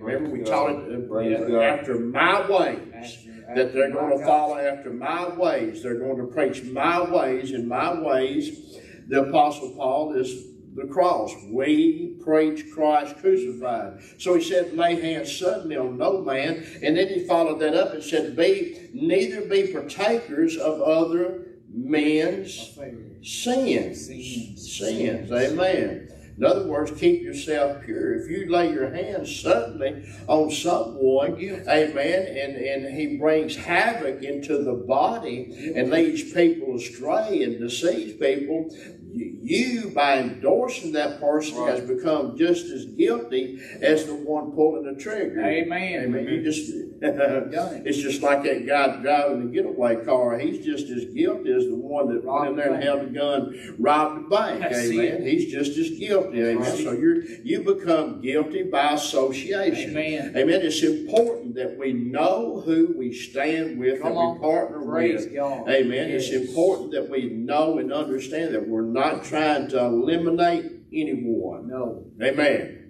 Remember, we taught it uh, after my ways that they're going to follow after my ways. They're going to preach my ways, and my ways, the Apostle Paul is the cross. We preach Christ crucified. So he said, lay hands suddenly on no man. And then he followed that up and said, be neither be partakers of other men's sins. Sins. sins. Amen. In other words, keep yourself pure. If you lay your hands suddenly on someone, amen, and, and he brings havoc into the body and leads people astray and deceives people, you, by endorsing that person, right. has become just as guilty as the one pulling the trigger. Amen. Amen. You just *laughs* it's just like that guy driving the getaway car. He's just as guilty as the one that went in there and held a gun, robbed the bank. amen. He's just as guilty. Amen. So you you become guilty by association. Amen. Amen. It's important that we know who we stand with Come on. we partner Praise with. God. Amen. Yes. It's important that we know and understand that we're not trying to eliminate anyone. No. Amen.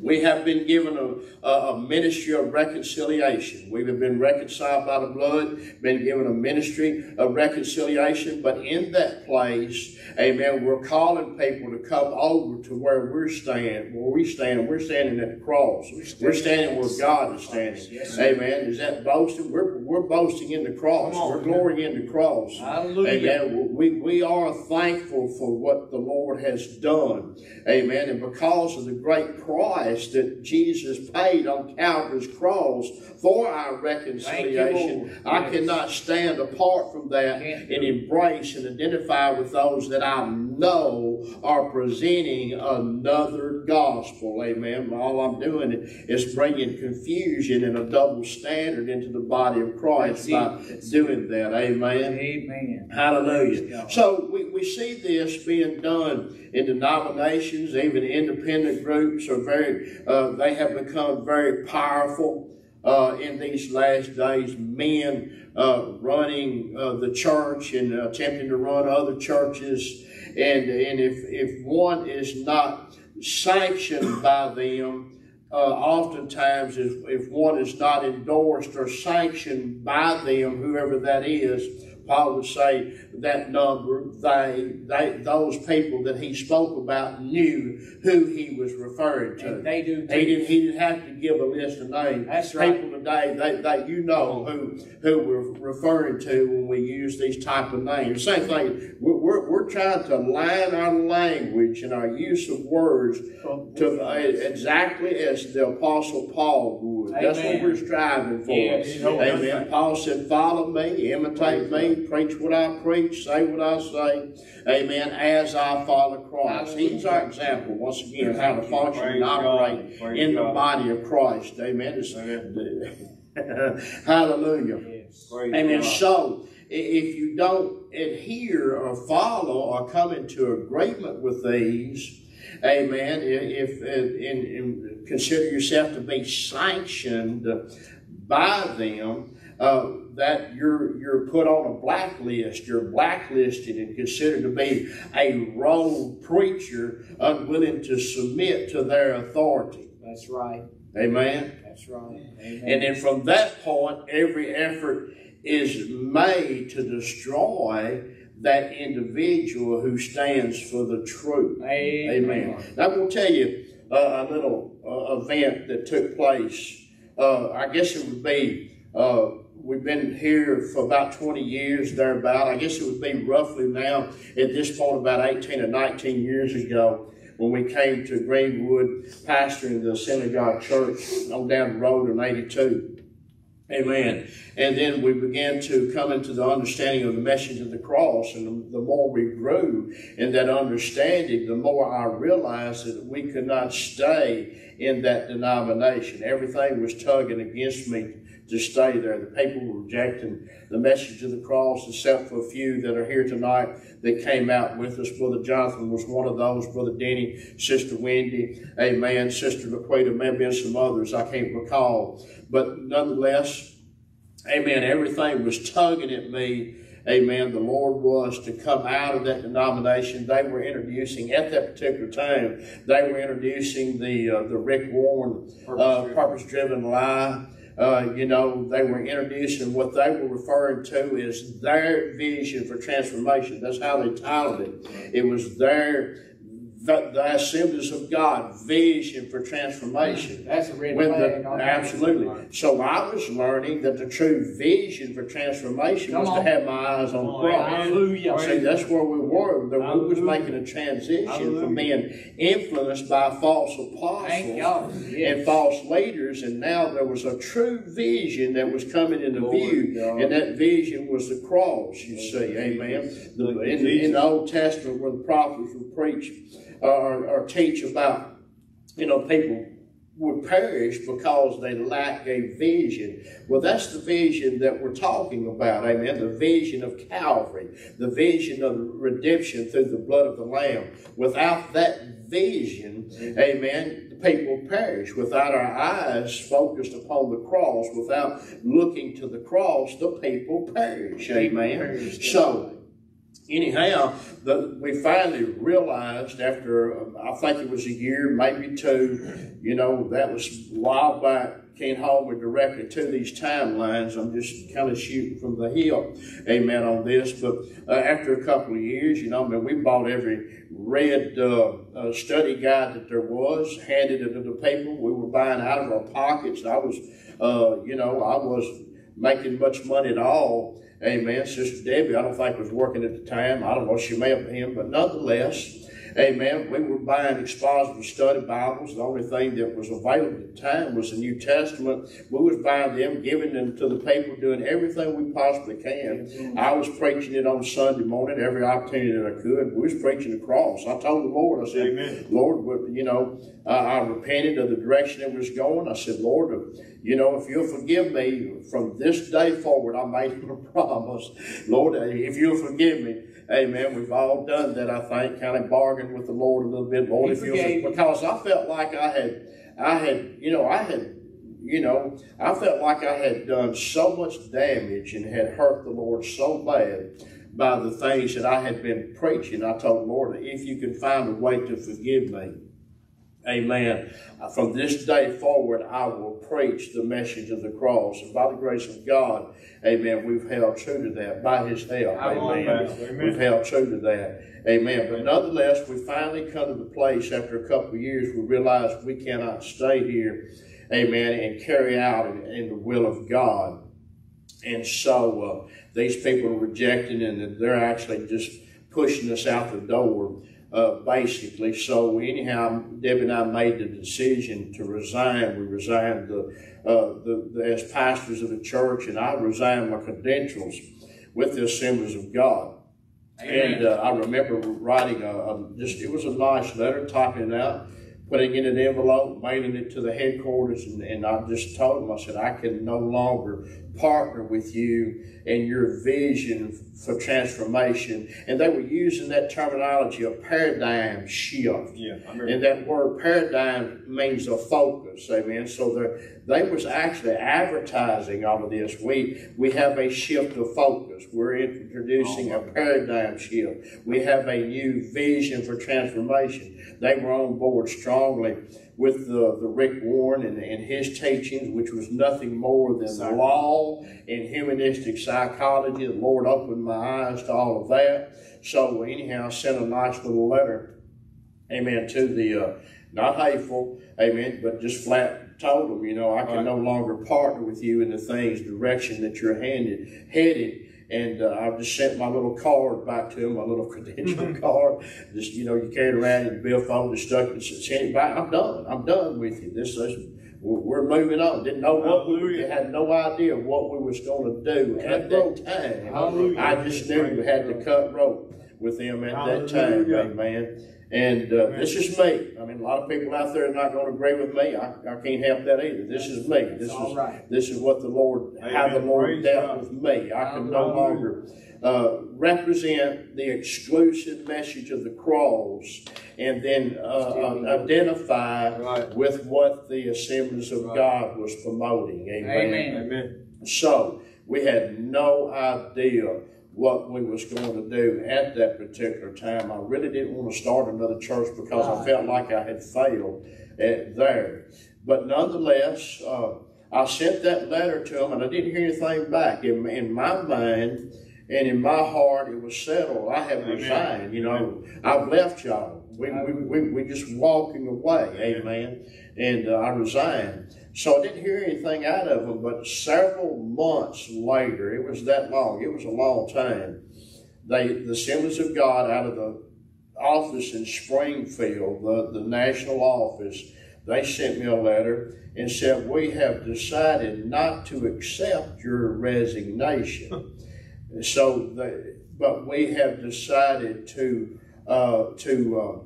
We have been given a, a, ministry of reconciliation. We have been reconciled by the blood, been given a ministry of reconciliation, but in that place, amen, we're calling people to come over to where we're standing, where we stand. We're standing at the cross. We're standing where God is standing. Amen. Is that boasting? We're, we're boasting in the cross. We're glorying in the cross. Hallelujah. Amen. We, we are thankful for what the Lord has done. Amen. And because of the great price price that Jesus paid on Calvary's cross for our reconciliation. You, I cannot stand apart from that and embrace and identify with those that I know are presenting another gospel. Amen. All I'm doing is bringing confusion and a double standard into the body of Christ by doing that. Amen. Amen. Hallelujah. So we, we see this being done in denominations, even independent groups are very, uh, they have become very powerful. Uh, in these last days, men uh, running uh, the church and attempting to run other churches. And, and if, if one is not sanctioned by them, uh, oftentimes if, if one is not endorsed or sanctioned by them, whoever that is, Paul would say that number, they, they, those people that he spoke about knew who he was referring to. And they do too. He didn't, he didn't have to give a list of names. That's right. People today, they, they, you know who, who we're referring to when we use these type of names. Same thing, we're, we're, we're trying to line our language and our use of words to uh, exactly as the Apostle Paul would. Amen. That's what we're striving for. Yes. Amen. Paul said, follow me, imitate me, preach what I preach, say what I say. Amen. As I follow Christ. He's our example, once again, how to function and operate in the body of Christ. Amen. *laughs* Hallelujah. Amen. So, if you don't adhere or follow or come into agreement with these, amen, if, in, consider yourself to be sanctioned by them, uh, that you're you're put on a blacklist. You're blacklisted and considered to be a rogue preacher, unwilling to submit to their authority. That's right. Amen. That's right. Amen. And then from that point, every effort is made to destroy that individual who stands for the truth. Amen. I'm going to tell you uh, a little uh, event that took place. Uh, I guess it would be, uh, we've been here for about 20 years, thereabout. I guess it would be roughly now, at this point, about 18 or 19 years ago, when we came to Greenwood, pastoring the Synagogue Church on down the road on 82. Amen. And then we began to come into the understanding of the message of the cross. And the, more we grew in that understanding, the more I realized that we could not stay in that denomination. Everything was tugging against me to stay there. The people were rejecting the message of the cross, except for a few that are here tonight that came out with us. Brother Jonathan was one of those. Brother Denny, Sister Wendy, Amen. Sister LaQuita, maybe and some others I can't recall. But nonetheless, Amen. Everything was tugging at me. Amen. The Lord was to come out of that denomination. They were introducing at that particular time. They were introducing the uh, the Rick Warren uh, purpose-driven lie. Uh, you know, they were introducing what they were referring to is their vision for transformation. That's how they titled it. It was their the, the assemblies of God, vision for transformation. That's a red With flag. the, absolutely. So I was learning that the true vision for transformation Come was on. to have my eyes on the cross. Hallelujah. See, that's where we were. That we was making a transition Hallelujah. from being influenced by false apostles God. and false leaders, and now there was a true vision that was coming into Glory view, God. and that vision was the cross. You see, Amen. The, in, in the Old Testament, where the prophets were preach or, or teach about, you know, people would perish because they lack a vision. Well, that's the vision that we're talking about, amen. The vision of Calvary, the vision of redemption through the blood of the Lamb. Without that vision, amen, the people perish. Without our eyes focused upon the cross, without looking to the cross, the people perish, amen. So, anyhow, the, we finally realized after I think it was a year, maybe two, you know, that was a while back. Can't hold me directly to these timelines. I'm just kind of shooting from the hip, amen, on this. But uh, after a couple of years, you know, I mean, we bought every red uh, uh, study guide that there was, handed it to the people. We were buying out of our pockets. I was, uh, you know, I wasn't making much money at all. Amen. Sister Debbie, I don't think was working at the time. I don't know, she may have been, but nonetheless, amen. We were buying Expositor's Study Bibles. The only thing that was available at the time was the New Testament. We was buying them, giving them to the people, doing everything we possibly can. I was preaching it on Sunday morning, every opportunity that I could. We was preaching the cross. I told the Lord, I said, Amen. Lord, you know, I, I repented of the direction it was going. I said, Lord, uh, you know, if you'll forgive me from this day forward, I made *laughs* him a promise. Lord, uh, if you'll forgive me, amen. We've all done that, I think, kind of bargained with the Lord a little bit. Lord, if you. because I felt like I had, I had, you know, I had, you know, I felt like I had done so much damage and had hurt the Lord so bad by the things that I had been preaching. I told the Lord, if you can find a way to forgive me, Amen. Uh, From this day forward, I will preach the message of the cross. And by the grace of God, amen, we've held true to that. By his help, amen. Amen. We've held true to that. Amen. But nonetheless, we finally come to the place after a couple of years, we realize we cannot stay here, amen, and carry out in, in the will of God. And so uh, these people are rejecting and they're actually just pushing us out the door, uh, basically. So anyhow, Debbie and I made the decision to resign. We resigned the, uh, the, the as pastors of the church, and I resigned my credentials with the Assemblies of God. And uh, I remember writing a, a just it was a nice letter, typing it out, putting it in an envelope, mailing it to the headquarters, and, and I just told them I said I can no longer partner with you in your vision for transformation. And they were using that terminology, of paradigm shift. Yeah. And that word paradigm means a focus. Amen. So they they was actually advertising all of this. We we have a shift of focus. We're introducing a oh, paradigm shift. We have a new vision for transformation. They were on board strongly with the, the Rick Warren and, and his teachings, which was nothing more than the law and humanistic psychology. The Lord opened my eyes to all of that. So anyhow, I sent a nice little letter, amen, to the, uh, not hateful, amen, but just flat told them, you know, I can Right. no longer partner with you in the things, direction that you're handed, headed. And uh, I've just sent my little card back to him, my little *laughs* credential card. Just, you know, you carry it around in billfold and stuck and sent it back. I'm done. I'm done with you. This is, we're moving on. Didn't know what we Hallelujah. had no idea what we was going to do at that time. Hallelujah. I just knew we had to cut rope with them at that time, Hallelujah. amen. And uh, this is me. I mean, a lot of people out there are not going to agree with me. I, I can't help that either. This is me. This is right. this is what the Lord, how the Lord Praise dealt God. with me. I can no longer uh, represent the exclusive message of the cross and then uh, uh, identify Right. with what the Assemblies of Right. God was promoting. Amen. Amen. so we had no idea what we was going to do at that particular time. I really didn't want to start another church because I felt like I had failed at there. But nonetheless, uh, I sent that letter to him, and I didn't hear anything back. In, in my mind and in my heart, it was settled. I have Amen. resigned. You know, I've left y'all. We we we we just walking away. Amen. And uh, I resigned. So I didn't hear anything out of them, but several months later, it was that long, it was a long time, they, the Assemblies of God out of the office in Springfield, the, the national office, they sent me a letter and said, we have decided not to accept your resignation. *laughs* so, but we have decided to, uh, to uh,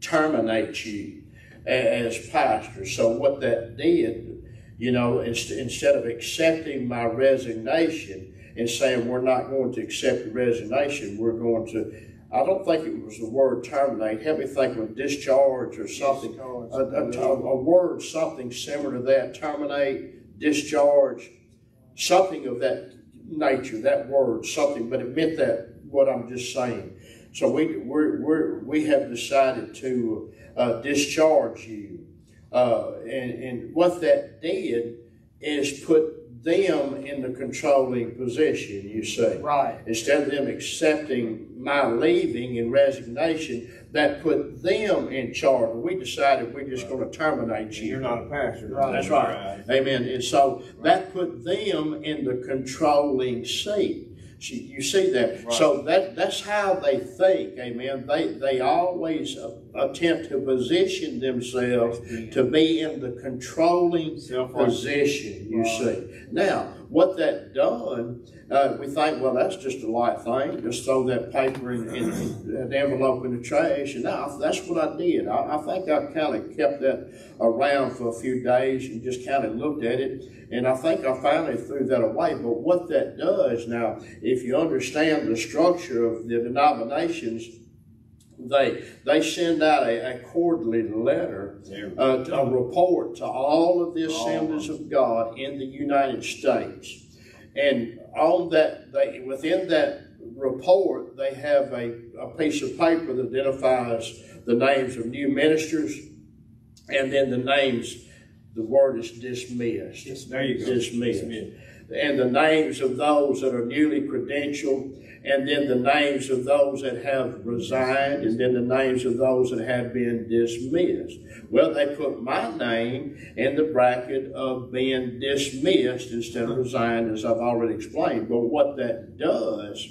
terminate you as pastor. So what that did, you know, inst- instead of accepting my resignation and saying we're not going to accept the resignation, we're going to. I don't think it was the word terminate. Help me think of discharge or something. A, a, a word, something similar to that. Terminate, discharge, something of that nature. That word, something, but it meant that what I'm just saying. So we we're, we're, we have decided to uh, discharge you, uh, and and what that did is put them in the controlling position. You see, Right. instead of them accepting my leaving and resignation, that put them in charge. We decided we're just going to terminate you. You're not a pastor. That's right. Amen. And so that put them in the controlling seat. You see that? So that that's how they think. Amen. They they always attempt to position themselves to be in the controlling position. You see. Now, what that done, uh, we think, well, that's just a light thing. Just throw that paper in, in *clears throat* that envelope in the trash. And now that's what I did. I, I think I kind of kept that around for a few days and just kind of looked at it. And I think I finally threw that away. But what that does now, if you understand the structure of the denominations, they they send out a, a quarterly letter, uh, a report to all of the assemblies of God in the United States, and on that they within that report they have a, a piece of paper that identifies the names of new ministers, and then the names. The word is dismissed There you go. dismissed. And the names of those that are newly credentialed, and then the names of those that have resigned, and then the names of those that have been dismissed. Well, they put my name in the bracket of being dismissed instead of resigned, as I've already explained. But what that does,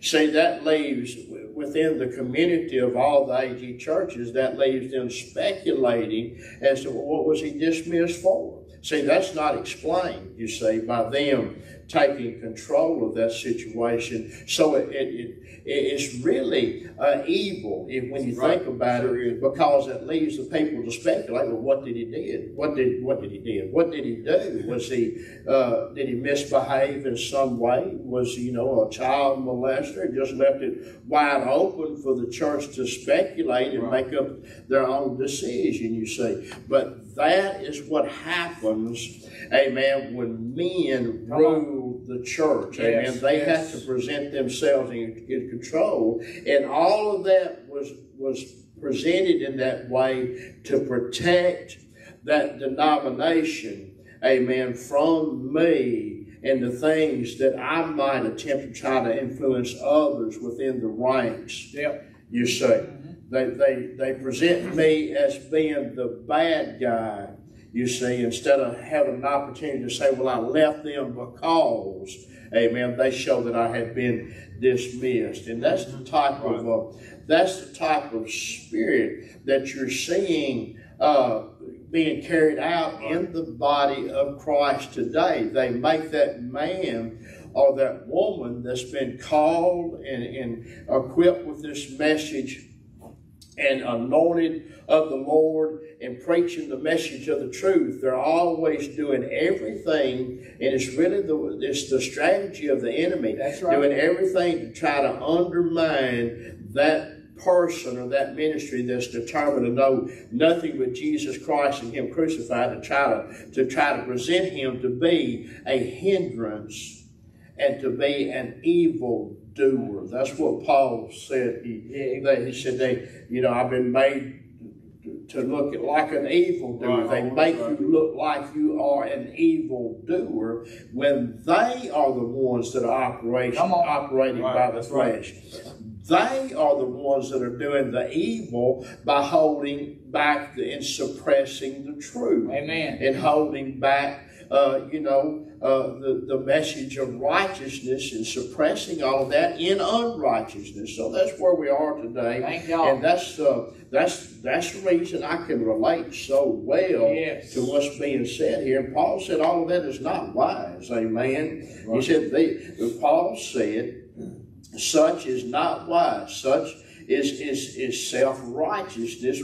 see, that leaves within the community of all the AG churches, that leaves them speculating as to what was he dismissed for. See, that's not explained, you see, by them taking control of that situation. So it, it, it it's really uh, evil if, when you Right. think about Sure it, because it leaves the people to speculate. Well, what did he did? What did what did he did? What did he do? Was he uh, did he misbehave in some way? Was he, you know a child molester? Just left it wide open for the church to speculate and Right. make up their own decision. You see, but that is what happens, amen. When men Come on. rule the church, amen, they yes. have to present themselves in, in control, and all of that was was presented in that way to protect that denomination, amen, from me and the things that I might attempt to try to influence others within the ranks. Yep. You see, mm-hmm. They, they, they present me as being the bad guy, you see, instead of having an opportunity to say, well, I left them because, amen, they show that I had been dismissed. And that's the type of, uh, that's the type of spirit that you're seeing, uh, being carried out in the body of Christ today. They make that man or that woman that's been called and, and equipped with this message and anointed of the Lord and preaching the message of the truth. They're always doing everything, and it's really the it's the strategy of the enemy. That's right. Doing everything to try to undermine that person or that ministry that's determined to know nothing but Jesus Christ and Him crucified to try to to try to present Him to be a hindrance and to be an evil doer. That's what Paul said. He, Yeah. he said they, you know, I've been made to look like an evil doer. Right. They make you look like you are an evil doer when they are the ones that are operating, operating Right, by the that's right. flesh. They are the ones that are doing the evil by holding back the, and suppressing the truth Amen. and holding back, uh, you know, uh, the, the message of righteousness and suppressing all of that in unrighteousness. So that's where we are today. Thank God. And that's, uh, that's, that's the reason I can relate so well Yes. to what's being said here. Paul said all of that is not wise. Amen. He said, they, Paul said, such is not wise. Such is, is, is self righteousness,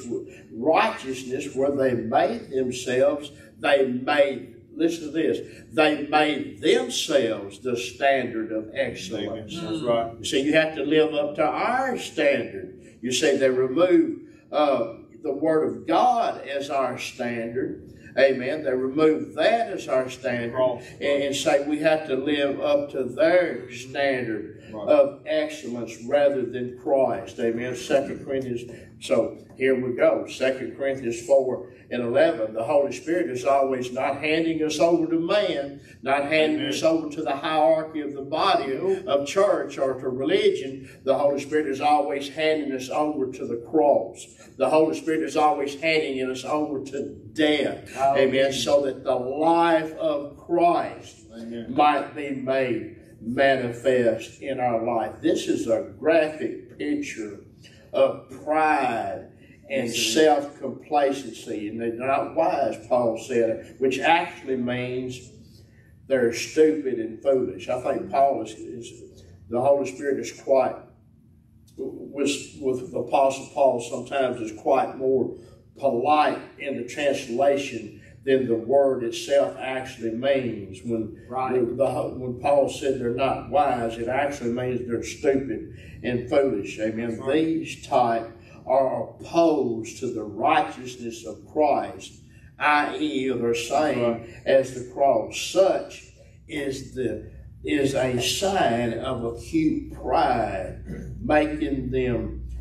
righteousness where they made themselves, they made, listen to this, they made themselves the standard of excellence. That's right. You see, you have to live up to our standard. You say they remove uh, the Word of God as our standard. Amen. They remove that as our standard Cross. and, and say we have to live up to their standard Right. of excellence rather than Christ. Amen. Second Corinthians. So here we go. Second Corinthians four and eleven. The Holy Spirit is always not handing us over to man, not handing Amen. us over to the hierarchy of the body of church or to religion. The Holy Spirit is always handing us over to the cross. The Holy Spirit is always handing us over to death. Hallelujah. Amen. So that the life of Christ Amen. might be made manifest in our life. This is a graphic picture of pride and Yes, it is. self complacency. And they're not wise, Paul said, which actually means they're stupid and foolish. I think Paul is, is the Holy Spirit is quite with with Apostle Paul sometimes is quite more polite in the translation than the word itself actually means. When Right. when, the, when Paul said they're not wise, it actually means they're stupid and foolish. Amen. Right. These type are opposed to the righteousness of Christ, i.e., they're saying Right. as the cross. Such is the is a sign of acute pride, making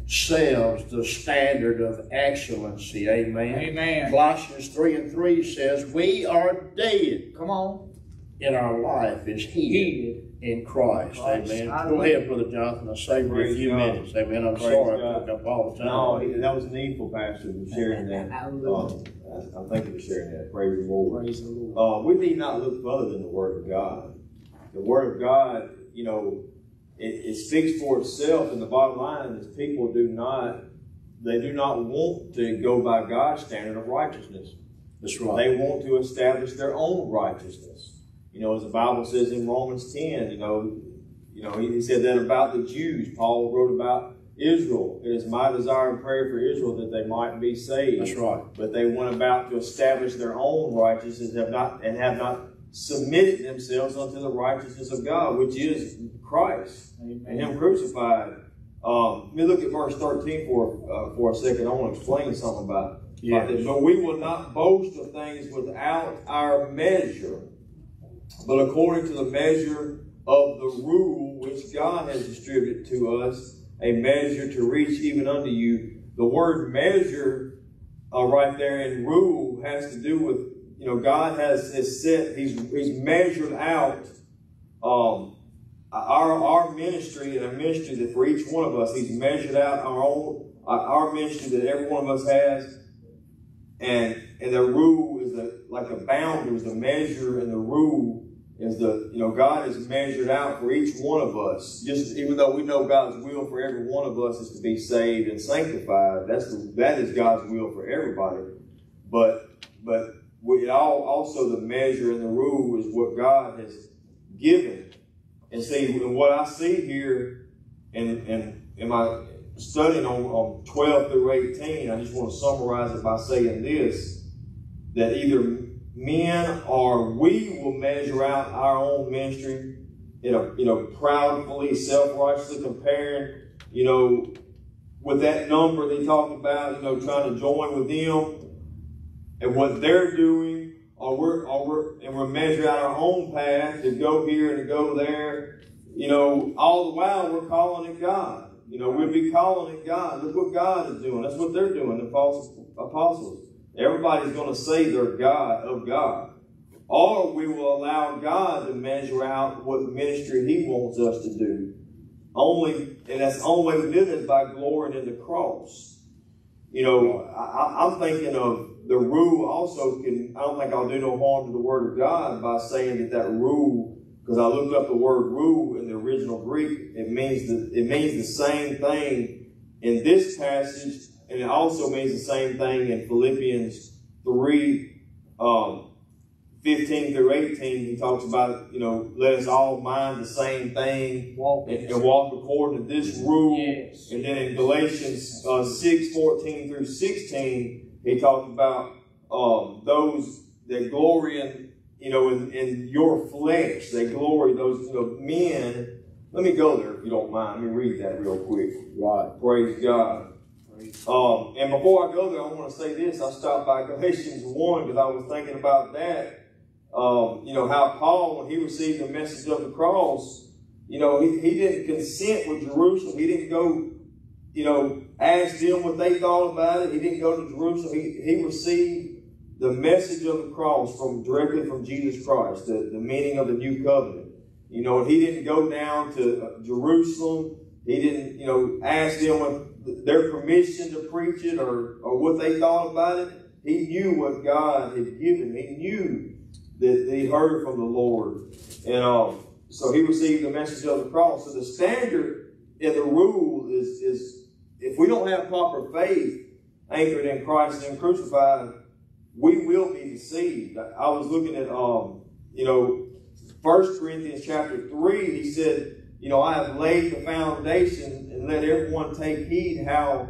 themselves the standard of excellency. Amen. Amen. Colossians 3 and 3 says, We are dead, Come on. In our life is hid Hid. in Christ. Christ. Amen. Go Hallelujah. ahead, Brother Jonathan. I'll save you a few God. minutes. Amen. I'm Praise sorry I God. took up all the time. No, that was needful, Pastor, for sharing that. *laughs* Hallelujah. Um, I, I thank you for sharing that. Praise the Lord. Praise the Lord. Uh, we need not look further than the Word of God. The Word of God, you know, it, it speaks for itself, and the bottom line is people do not, they do not want to go by God's standard of righteousness. That's right. They want to establish their own righteousness. You know, as the Bible says in Romans 10, you know, you know, he said that about the Jews. Paul wrote about Israel. It is my desire and prayer for Israel that they might be saved. That's right. But they went about to establish their own righteousness have not and have not submitted themselves unto the righteousness of God, which is Christ and Him crucified. Um, let me look at verse 13 for uh, for a second. I want to explain something about, Yes. about this. But we will not boast of things without our measure, but according to the measure of the rule which God has distributed to us, a measure to reach even unto you. The word measure, uh, right there in rule, has to do with you know God has, has set He's He's measured out um, our our ministry and a ministry that for each one of us He's measured out our own our ministry that every one of us has, and and the rule is the like a boundary the measure and the rule is the you know God is measured out for each one of us. Just even though we know God's will for every one of us is to be saved and sanctified, that's the, that is God's will for everybody. But but all also the measure and the rule is what God has given. And see, what I see here, and and in my studying on, on 12 through 18, I just want to summarize it by saying this: that either men or we will measure out our own ministry in a you know proudly, self-righteously comparing, you know, with that number they talked about, you know, trying to join with them and what they're doing, or we're or we're and we're measuring out our own path to go here and to go there, you know, all the while we're calling it God. You know, we'll be calling it God. Look what God is doing. That's what they're doing, the false apostles. Everybody's going to say they're God of God. Or we will allow God to measure out what ministry He wants us to do. Only, and that's the only way we do this by glorying in the cross. You know, I, I'm thinking of the rule also can, I don't think I'll do no harm to the Word of God by saying that that rule, because I looked up the word rule in the original Greek, it means the, it means the same thing in this passage, and it also means the same thing in Philippians 3, um, 15 through 18. He talks about, you know, let us all mind the same thing Walk and, and walk according to this rule. Yes. And then in Galatians uh, 6, 14 through 16, he talks about um, those that glory in, you know, in, in your flesh. They glory, those, you know, men. Let me go there if you don't mind. Let me read that real quick. Right. Praise God. Um, and before I go there, I want to say this. I stopped by Galatians 1 because I was thinking about that. Um, you know, how Paul, when he received the message of the cross, you know, he, he didn't consent with Jerusalem. He didn't go, you know, ask them what they thought about it. He didn't go to Jerusalem. He, he received the message of the cross from directly from Jesus Christ, the, the meaning of the new covenant. You know, he didn't go down to uh, Jerusalem. He didn't, you know, ask them their permission to preach it or, or what they thought about it. He knew what God had given. He knew that he heard from the Lord. And um, so he received the message of the cross. So the standard and the rule is, is if we don't have proper faith anchored in Christ and crucified, we will be deceived. I was looking at, um, you know, First Corinthians chapter 3, he said, you know, I have laid the foundation and let everyone take heed how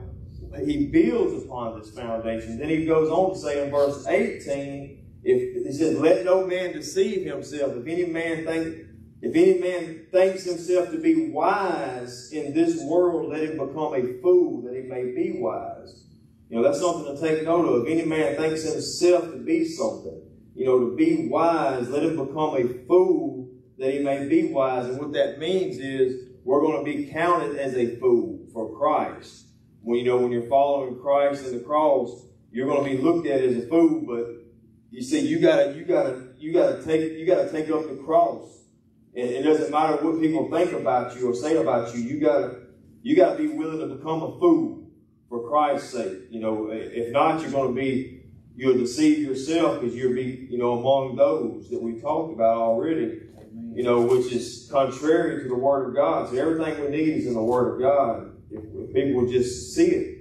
he builds upon this foundation. Then he goes on to say in verse 18, if he says, let no man deceive himself. If any man think, if any man thinks himself to be wise in this world, let him become a fool that he may be wise. You know, that's something to take note of. If any man thinks himself to be something, you know, to be wise, let him become a fool that he may be wise. And what that means is we're going to be counted as a fool for Christ. When you know, when you're following Christ and the cross, you're going to be looked at as a fool, but you see, you gotta, you gotta, you gotta take, you gotta take up the cross. And it doesn't matter what people think about you or say about you. You gotta, you gotta be willing to become a fool for Christ's sake. You know, if not, you're going to be, you'll deceive yourself because you'll be, you know, among those that we talked about already. You know, which is contrary to the Word of God. So everything we need is in the Word of God. If, if people would just see it,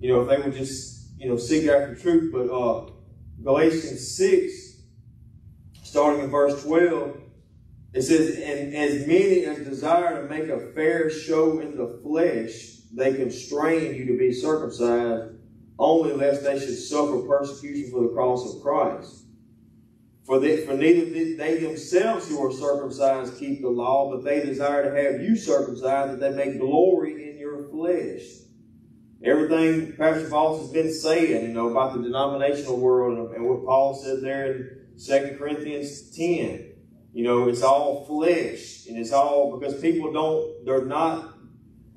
you know, if they would just, you know, seek after truth. But uh, Galatians 6 starting in verse 12, it says, And as many as desire to make a fair show in the flesh, they constrain you to be circumcised, only lest they should suffer persecution for the cross of Christ. For, they, for neither they themselves who are circumcised keep the law, but they desire to have you circumcised, that they may glory in your flesh. Everything Pastor Voss has been saying, you know, about the denominational world and, and what Paul said there in 2 Corinthians 10. You know, it's all flesh, and it's all because people don't, they're not,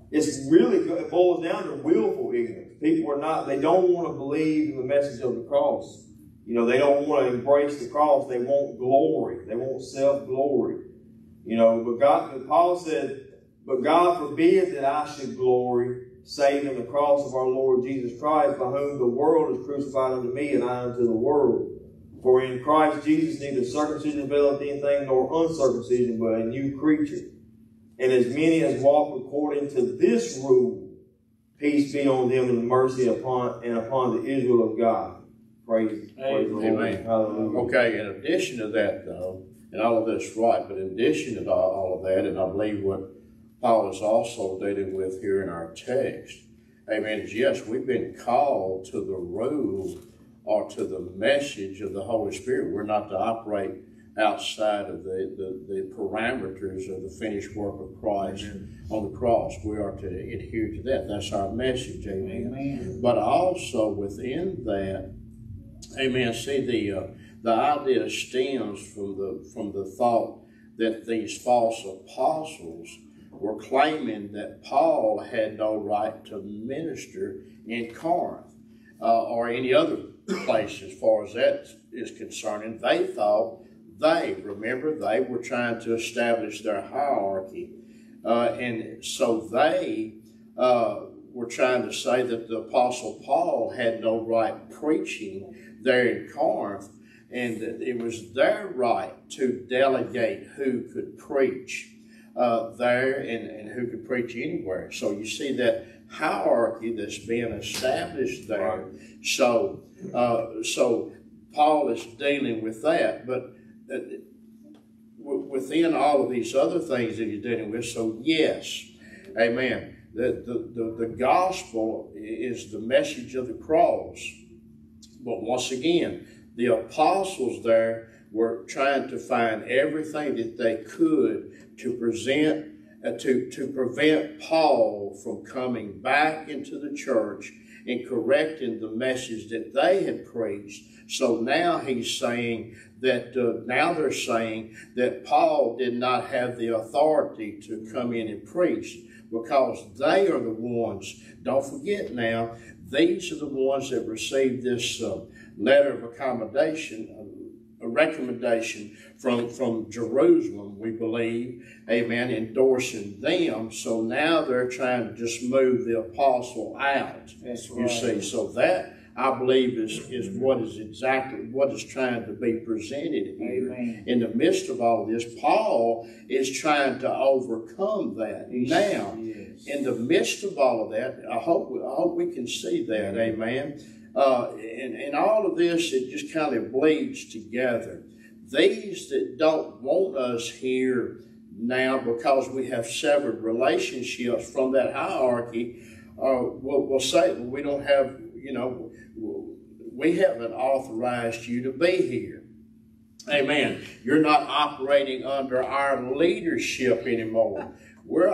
it's really, it boils down to willful ignorance. People are not, they don't want to believe in the message of the cross. You know, they don't want to embrace the cross. They want glory. They want self glory. You know, but God, Paul said, but God forbid that I should glory, save in the cross of our Lord Jesus Christ, by whom the world is crucified unto me and I unto the world. For in Christ Jesus neither circumcision availeth anything nor uncircumcision, but a new creature. And as many as walk according to this rule, peace be on them and mercy upon and upon the Israel of God. Praise, praise the Lord. Amen. Hallelujah. Okay, in addition to that, though, and all of this right, but in addition to all, all of that, and I believe what Paul is also dealing with here in our text, amen, is yes, we've been called to the rule or to the message of the Holy Spirit. We're not to operate outside of the, the, the parameters of the finished work of Christ on the cross. We are to adhere to that. That's our message, amen. Amen. But also within that, Amen. See the uh, the idea stems from the from the thought that these false apostles were claiming that Paul had no right to minister in Corinth uh, or any other place as far as that is concerned. And They thought they remember they were trying to establish their hierarchy, uh, and so they. Uh, were trying to say that the Apostle Paul had no right preaching there in Corinth, and that it was their right to delegate who could preach uh, there and, and who could preach anywhere. So you see that hierarchy that's being established there. So, uh, so Paul is dealing with that, but uh, within all of these other things that he's dealing with. So yes, Amen. The, the, the, the gospel is the message of the cross. But once again, the apostles there were trying to find everything that they could to present, uh, to, to prevent Paul from coming back into the church and correcting the message that they had preached. So now he's saying that, uh, now they're saying that Paul did not have the authority to come in and preach because they are the ones, don't forget now, these are the ones that received this uh, letter of accommodation, a recommendation from, from Jerusalem, we believe, amen, endorsing them. So now they're trying to just move the apostle out. That's You right. see, so that I believe is, is what is exactly what is trying to be presented here. Amen. In the midst of all this, Paul is trying to overcome that. Now, Yes. in the midst of all of that, I hope I hope we can see that, amen. Uh, and, and all of this, it just kind of bleeds together. These that don't want us here now because we have severed relationships from that hierarchy, uh, will, will say, well, we don't have, you know, we haven't authorized you to be here. Amen. You're not operating under our leadership anymore. We're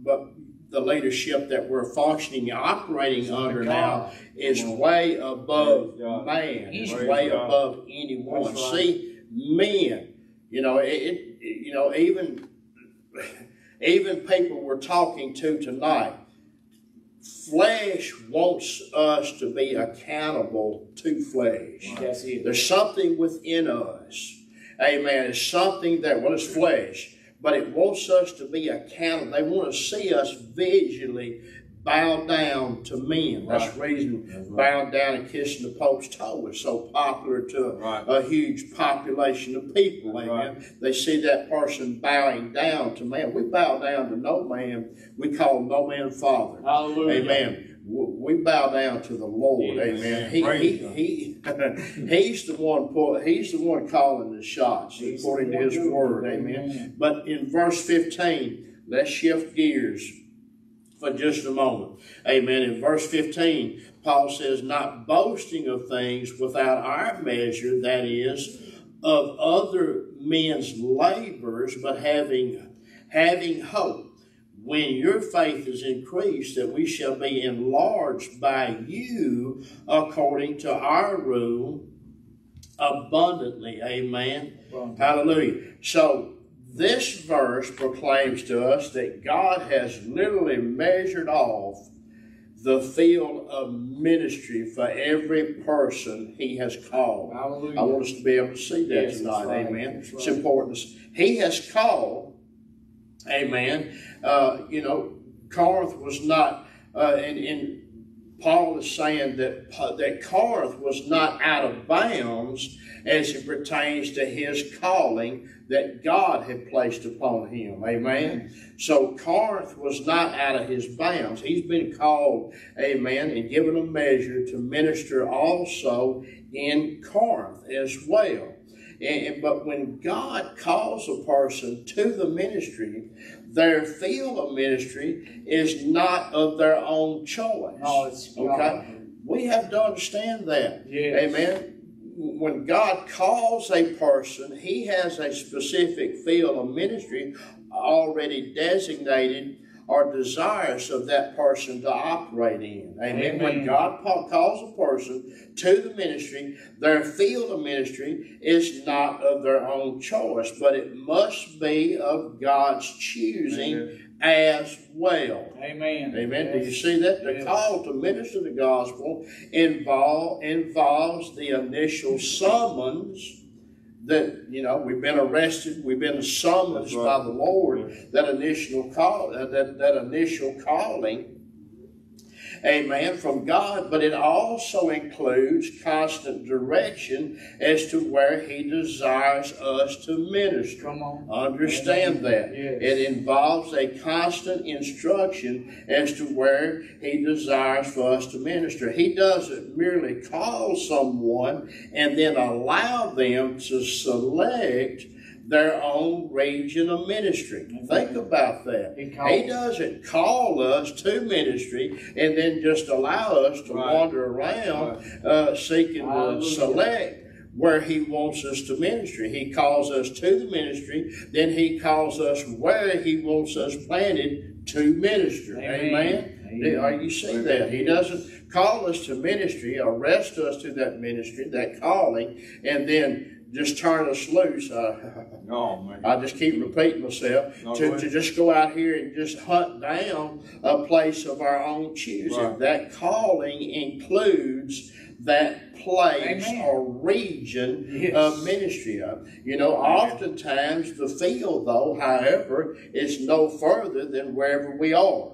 but the leadership that we're functioning, operating under now is way above God. man. He's way God. above anyone. Right. See, men, you know, it, it, you know, even even people we're talking to tonight, flesh wants us to be accountable to flesh. It. There's something within us. Amen. It's something that, well, it's flesh, but it wants us to be accountable. They want to see us visually bow down to men. That's the reason That's right. bowing down and kissing the Pope's toe is so popular to Right. a huge population of people. Amen. They see that person bowing down to man. We bow down to no man. We call no man father. Hallelujah. Amen. We bow down to the Lord, Yes. Amen. He, he, he, *laughs* he's the one. Pull, he's the one calling the shots He's according the to His word, Amen. Amen. But in verse fifteen, let's shift gears for just a moment, Amen. In verse fifteen, Paul says, "Not boasting of things without our measure, that is, of other men's labors, but having having hope." When your faith is increased, that we shall be enlarged by you according to our rule abundantly. Amen. Hallelujah. So, this verse proclaims to us that God has literally measured off the field of ministry for every person He has called. Hallelujah. I want us to be able to see that Yes, tonight. right. Amen. That's It's right. important. He has called. Amen. Uh, you know, Corinth was not, uh, and, and Paul is saying that that Corinth was not out of bounds as it pertains to his calling that God had placed upon him. Amen. So Corinth was not out of his bounds. He's been called, amen, and given a measure to minister also in Corinth as well. And, but when God calls a person to the ministry, their field of ministry is not of their own choice. No, it's Okay? We have to understand that. Yes. Amen. When God calls a person, He has a specific field of ministry already designated or desirous of that person to operate in. Amen. When God calls a person to the ministry, their field of ministry is not of their own choice, but it must be of God's choosing as well. Amen. Amen. Do you see that? The Yes. call to minister the gospel involve, involves the initial summons that, you know, we've been arrested, we've been summoned right. by the Lord, that initial call, uh, that, that initial calling. Amen. From God, but it also includes constant direction as to where He desires us to minister. Come on. Understand that. Yes. It involves a constant instruction as to where He desires for us to minister. He doesn't merely call someone and then allow them to select their own region of ministry. Think about that. He He doesn't call us to ministry and then just allow us to Right. wander around uh, seeking to select where he wants us to ministry. He calls us to the ministry, then he calls us where he wants us planted to minister. Amen. Amen. Amen. Are you see that? He doesn't call us to ministry, arrest us to that ministry, that calling, and then just turn us loose. Uh, *laughs* No, man. I just keep repeating myself No, to, to just go out here and just hunt down a place of our own choosing. Right. That calling includes that place Amen. or region Yes. of ministry. Uh, You know, oftentimes the field, though, however, is no further than wherever we are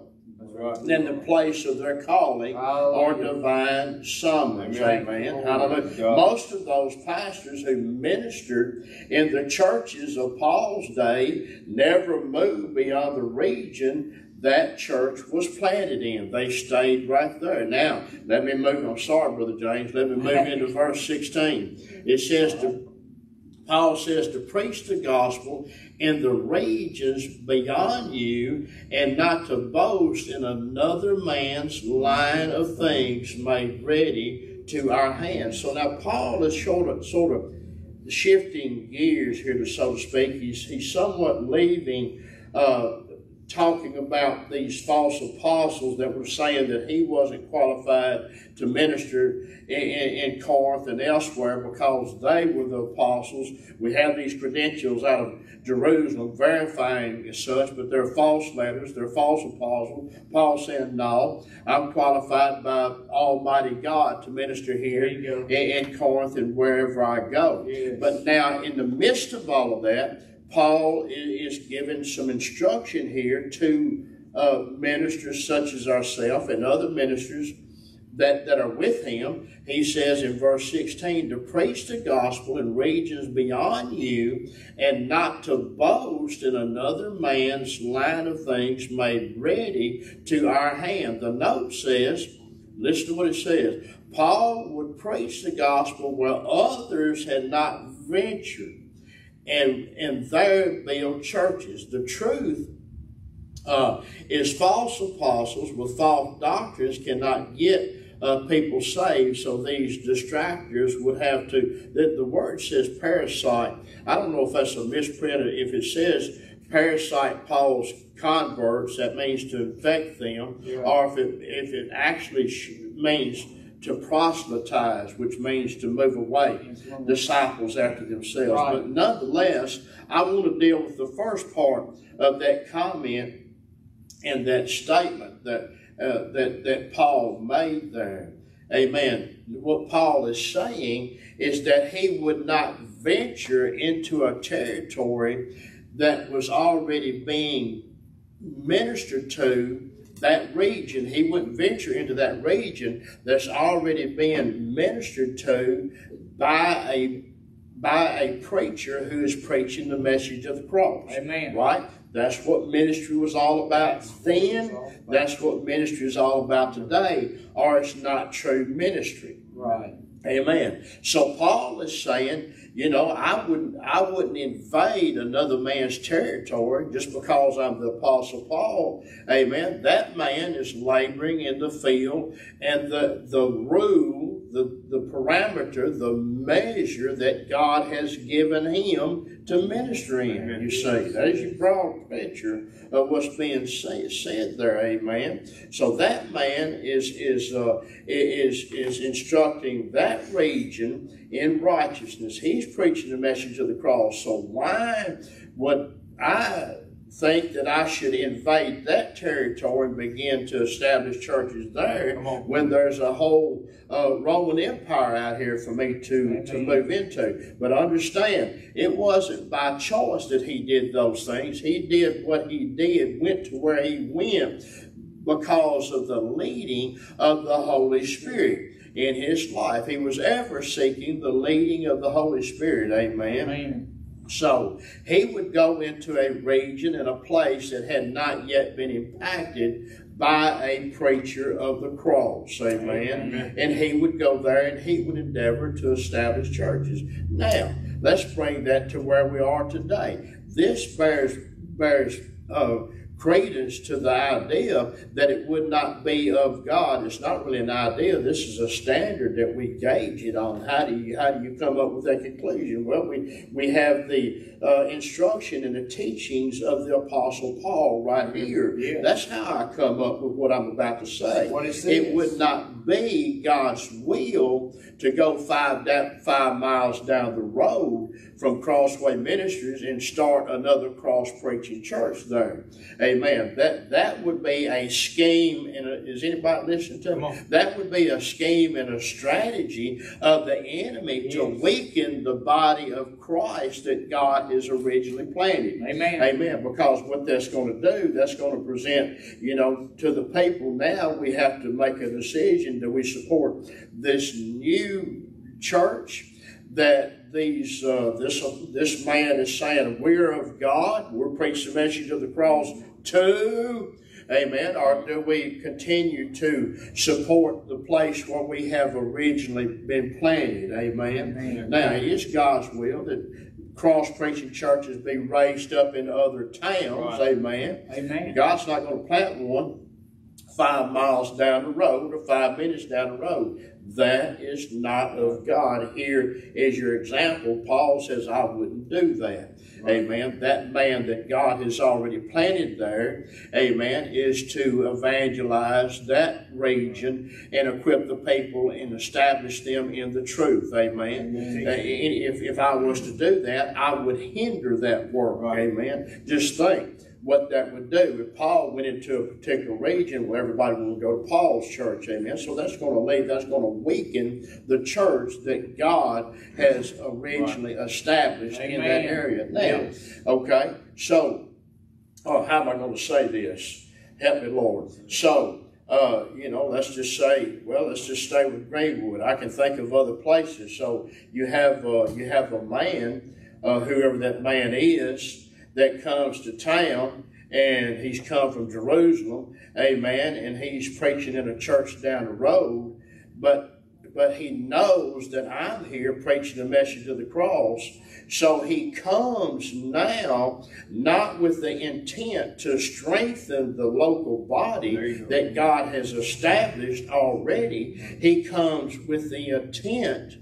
right. than the place of their calling or divine summons. Amen. Amen. Glory Hallelujah. God. Most of those pastors who ministered in the churches of Paul's day never moved beyond the region that church was planted in. They stayed right there. Now, let me move. I'm sorry, Brother James. Let me move into verse 16. It says to Paul says to preach the gospel in the regions beyond you and not to boast in another man's line of things made ready to our hands. So now Paul is sort of, sort of shifting gears here, to so to speak. He's, he's somewhat leaving, uh, talking about these false apostles that were saying that he wasn't qualified to minister in, in, in Corinth and elsewhere because they were the apostles. We have these credentials out of Jerusalem verifying as such, but they're false letters, they're false apostles. Paul saying, No, I'm qualified by Almighty God to minister here There you go. in, in Corinth and wherever I go. Yes. But now, in the midst of all of that, Paul is given some instruction here to uh, ministers such as ourselves and other ministers that, that are with him. He says in verse 16 to preach the gospel in regions beyond you and not to boast in another man's line of things made ready to our hand. The note says, Listen to what it says. Paul would preach the gospel where others had not ventured and, and there build churches. The truth uh, is false apostles with false doctrines cannot get uh, people saved, so these distractors would have to. The, the word says parasite. I don't know if that's a misprint. If it says parasite Paul's converts, that means to infect them, yeah. or if it, if it actually means to proselytize, which means to move away disciples after themselves. Right. But nonetheless, I want to deal with the first part of that comment and that statement that uh, that that Paul made there. Amen. What Paul is saying is that he would not venture into a territory that was already being ministered to that region. He wouldn't venture into that region that's already being ministered to by a by a preacher who is preaching the message of the cross. Amen. Right? That's what ministry was all about then. That's what ministry is all about today, or it's not true ministry. Right. Amen. So Paul is saying, you know, I wouldn't I wouldn't invade another man's territory just because I'm the apostle Paul. Amen. That man is laboring in the field and the the rule, the, the parameter, the measure that God has given him to minister in. You see, that is your broad picture of what's being say, said there. Amen. So that man is is uh, is is instructing that region in righteousness. He's preaching the message of the cross. So why would I think that I should invade that territory and begin to establish churches there when there's a whole uh, Roman Empire out here for me to, to move into. But understand, it wasn't by choice that he did those things. He did what he did, went to where he went because of the leading of the Holy Spirit in his life. He was ever seeking the leading of the Holy Spirit. Amen. Amen. So he would go into a region and a place that had not yet been impacted by a preacher of the cross. Amen. Amen. And he would go there and he would endeavor to establish churches. Now, let's bring that to where we are today. This bears bears uh, credence to the idea that it would not be of God. It's not really an idea. This is a standard that we gauge it on. How do you how do you come up with that conclusion? Well, we we have the uh, instruction and the teachings of the Apostle Paul right here. Yeah. That's how I come up with what I'm about to say. It would not be God's will to go five five miles down the road from Crossway Ministries and start another cross preaching church there. Amen. That that would be a scheme and a, is anybody listening to me? That would be a scheme and a strategy of the enemy yes. to weaken the body of Christ that God has originally planted. Amen. Amen. Because what that's going to do, that's going to present, you know, to the people now we have to make a decision. Do we support this new church that these uh, this uh, this man is saying we're of God. We're preaching the message of the cross too. Amen. Or do we continue to support the place where we have originally been planted? Amen. Amen. Now, it's God's will that cross preaching churches be raised up in other towns. Right. Amen. Amen. God's not going to plant one five miles down the road or five minutes down the road. That is not of God. Here is your example. Paul says, I wouldn't do that. Amen. That man that God has already planted there, amen, is to evangelize that region and equip the people and establish them in the truth. Amen. amen. If, if I was to do that, I would hinder that work. Right. Amen. Just think what that would do. If Paul went into a particular region where everybody would go to Paul's church, amen. So that's going to lead, that's going to weaken the church that God has originally right. established amen. in that area. Now, okay, so oh, how am I going to say this? Help me, Lord. So, uh, you know, let's just say, well, let's just stay with Greenwood. I can think of other places. So you have uh, you have a man, uh, whoever that man is, that comes to town and he's come from Jerusalem, amen, and he's preaching in a church down the road, but but he knows that I'm here preaching the message of the cross. So he comes now not with the intent to strengthen the local body that God has established already. He comes with the intent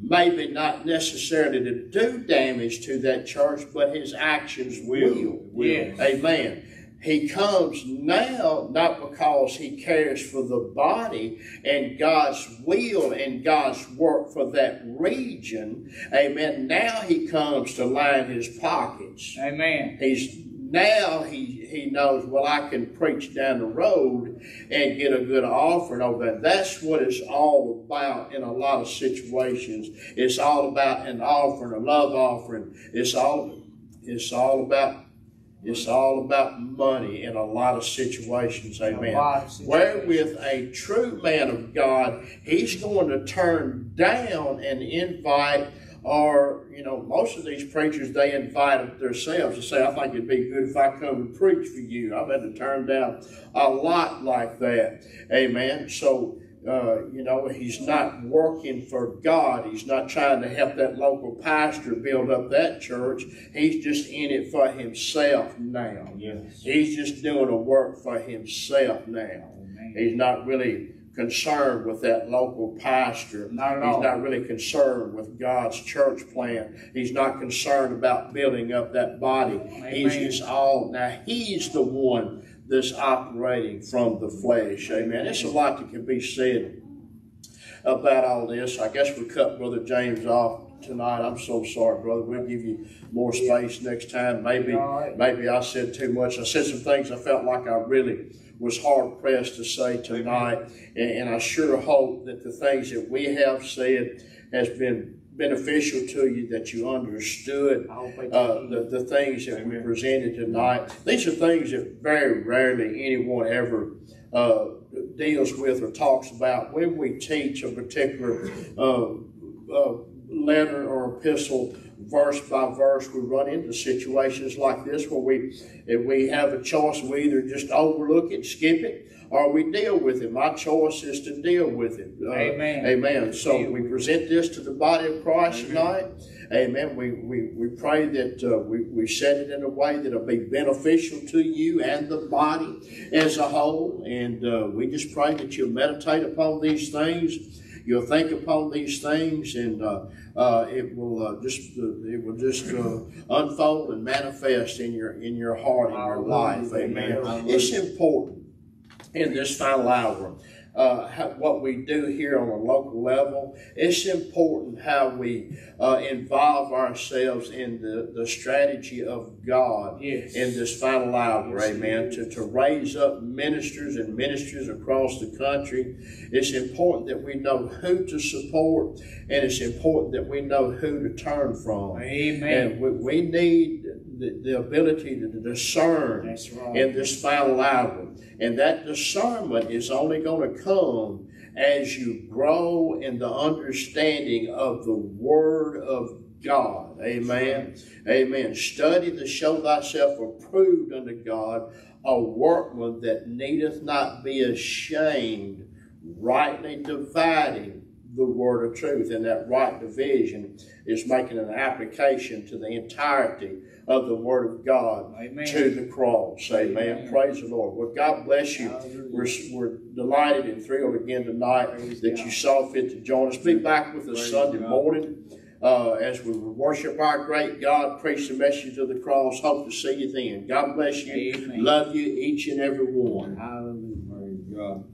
maybe not necessarily to do damage to that church, but his actions will. Yes. Amen. He comes now not because he cares for the body and God's will and God's work for that region. Amen. Now he comes to line his pockets. Amen. He's now he he knows well I can preach down the road and get a good offering over there. That's what it's all about in a lot of situations. It's all about an offering, a love offering. It's all it's all about it's all about money in a lot of situations. Amen. of situations. Wherewith a true man of God, he's going to turn down and invite or, you know, most of these preachers, they invite themselves to say, I think it'd be good if I come and preach for you. I've had to turn down a lot like that. Amen. So, uh, you know, he's not working for God. He's not trying to help that local pastor build up that church. He's just in it for himself now. Yes. He's just doing a work for himself now. Amen. He's not really concerned with that local pastor. Not at He's all. not really concerned with God's church plan. He's not concerned about building up that body. He's Amen. just all now. He's the one that's operating from the flesh. Amen. There's a lot that can be said about all this. I guess we cut Brother James off tonight. I'm so sorry, brother. We'll give you more space next time. Maybe right. maybe I said too much. I said some things I felt like I really was hard pressed to say tonight, and, and I sure hope that the things that we have said has been beneficial to you, that you understood I hope they uh, the, the things that we presented tonight. These are things that very rarely anyone ever uh, deals with or talks about. When we teach a particular uh, uh, letter or epistle, verse by verse, we run into situations like this where we, if we have a choice, we either just overlook it, skip it, or we deal with it. My choice is to deal with it. Uh, Amen. Amen. So we present this to the body of Christ tonight. Amen. We, we, we pray that uh, we, we set it in a way that'll be beneficial to you and the body as a whole. And uh, we just pray that you'll meditate upon these things. You'll think upon these things, and uh, uh, it will uh, just uh, it will just uh, unfold and manifest in your in your heart in your life. Amen. It's important in this final hour. Uh, how, what we do here on a local level, it's important how we uh, involve ourselves in the, the strategy of God Yes. in this final hour, amen. To, to raise up ministers and ministers across the country, it's important that we know who to support and it's important that we know who to turn from. Amen. And we, we need the, the ability to discern right. in this final hour. And that discernment is only going to come as you grow in the understanding of the Word of God. Amen. Amen. Study to show thyself approved unto God, a workman that needeth not be ashamed, rightly dividing the word of truth. And that right division is making an application to the entirety of the word of God Amen. to the cross. Amen. Amen. Praise the Lord. Well, God bless you. We're, we're delighted and thrilled again tonight Praise that God. you saw fit to join us. Be back with us Praise Sunday God. morning uh, as we worship our great God, preach the message of the cross. Hope to see you then. God bless you. Amen. Love you, each and every one. Hallelujah.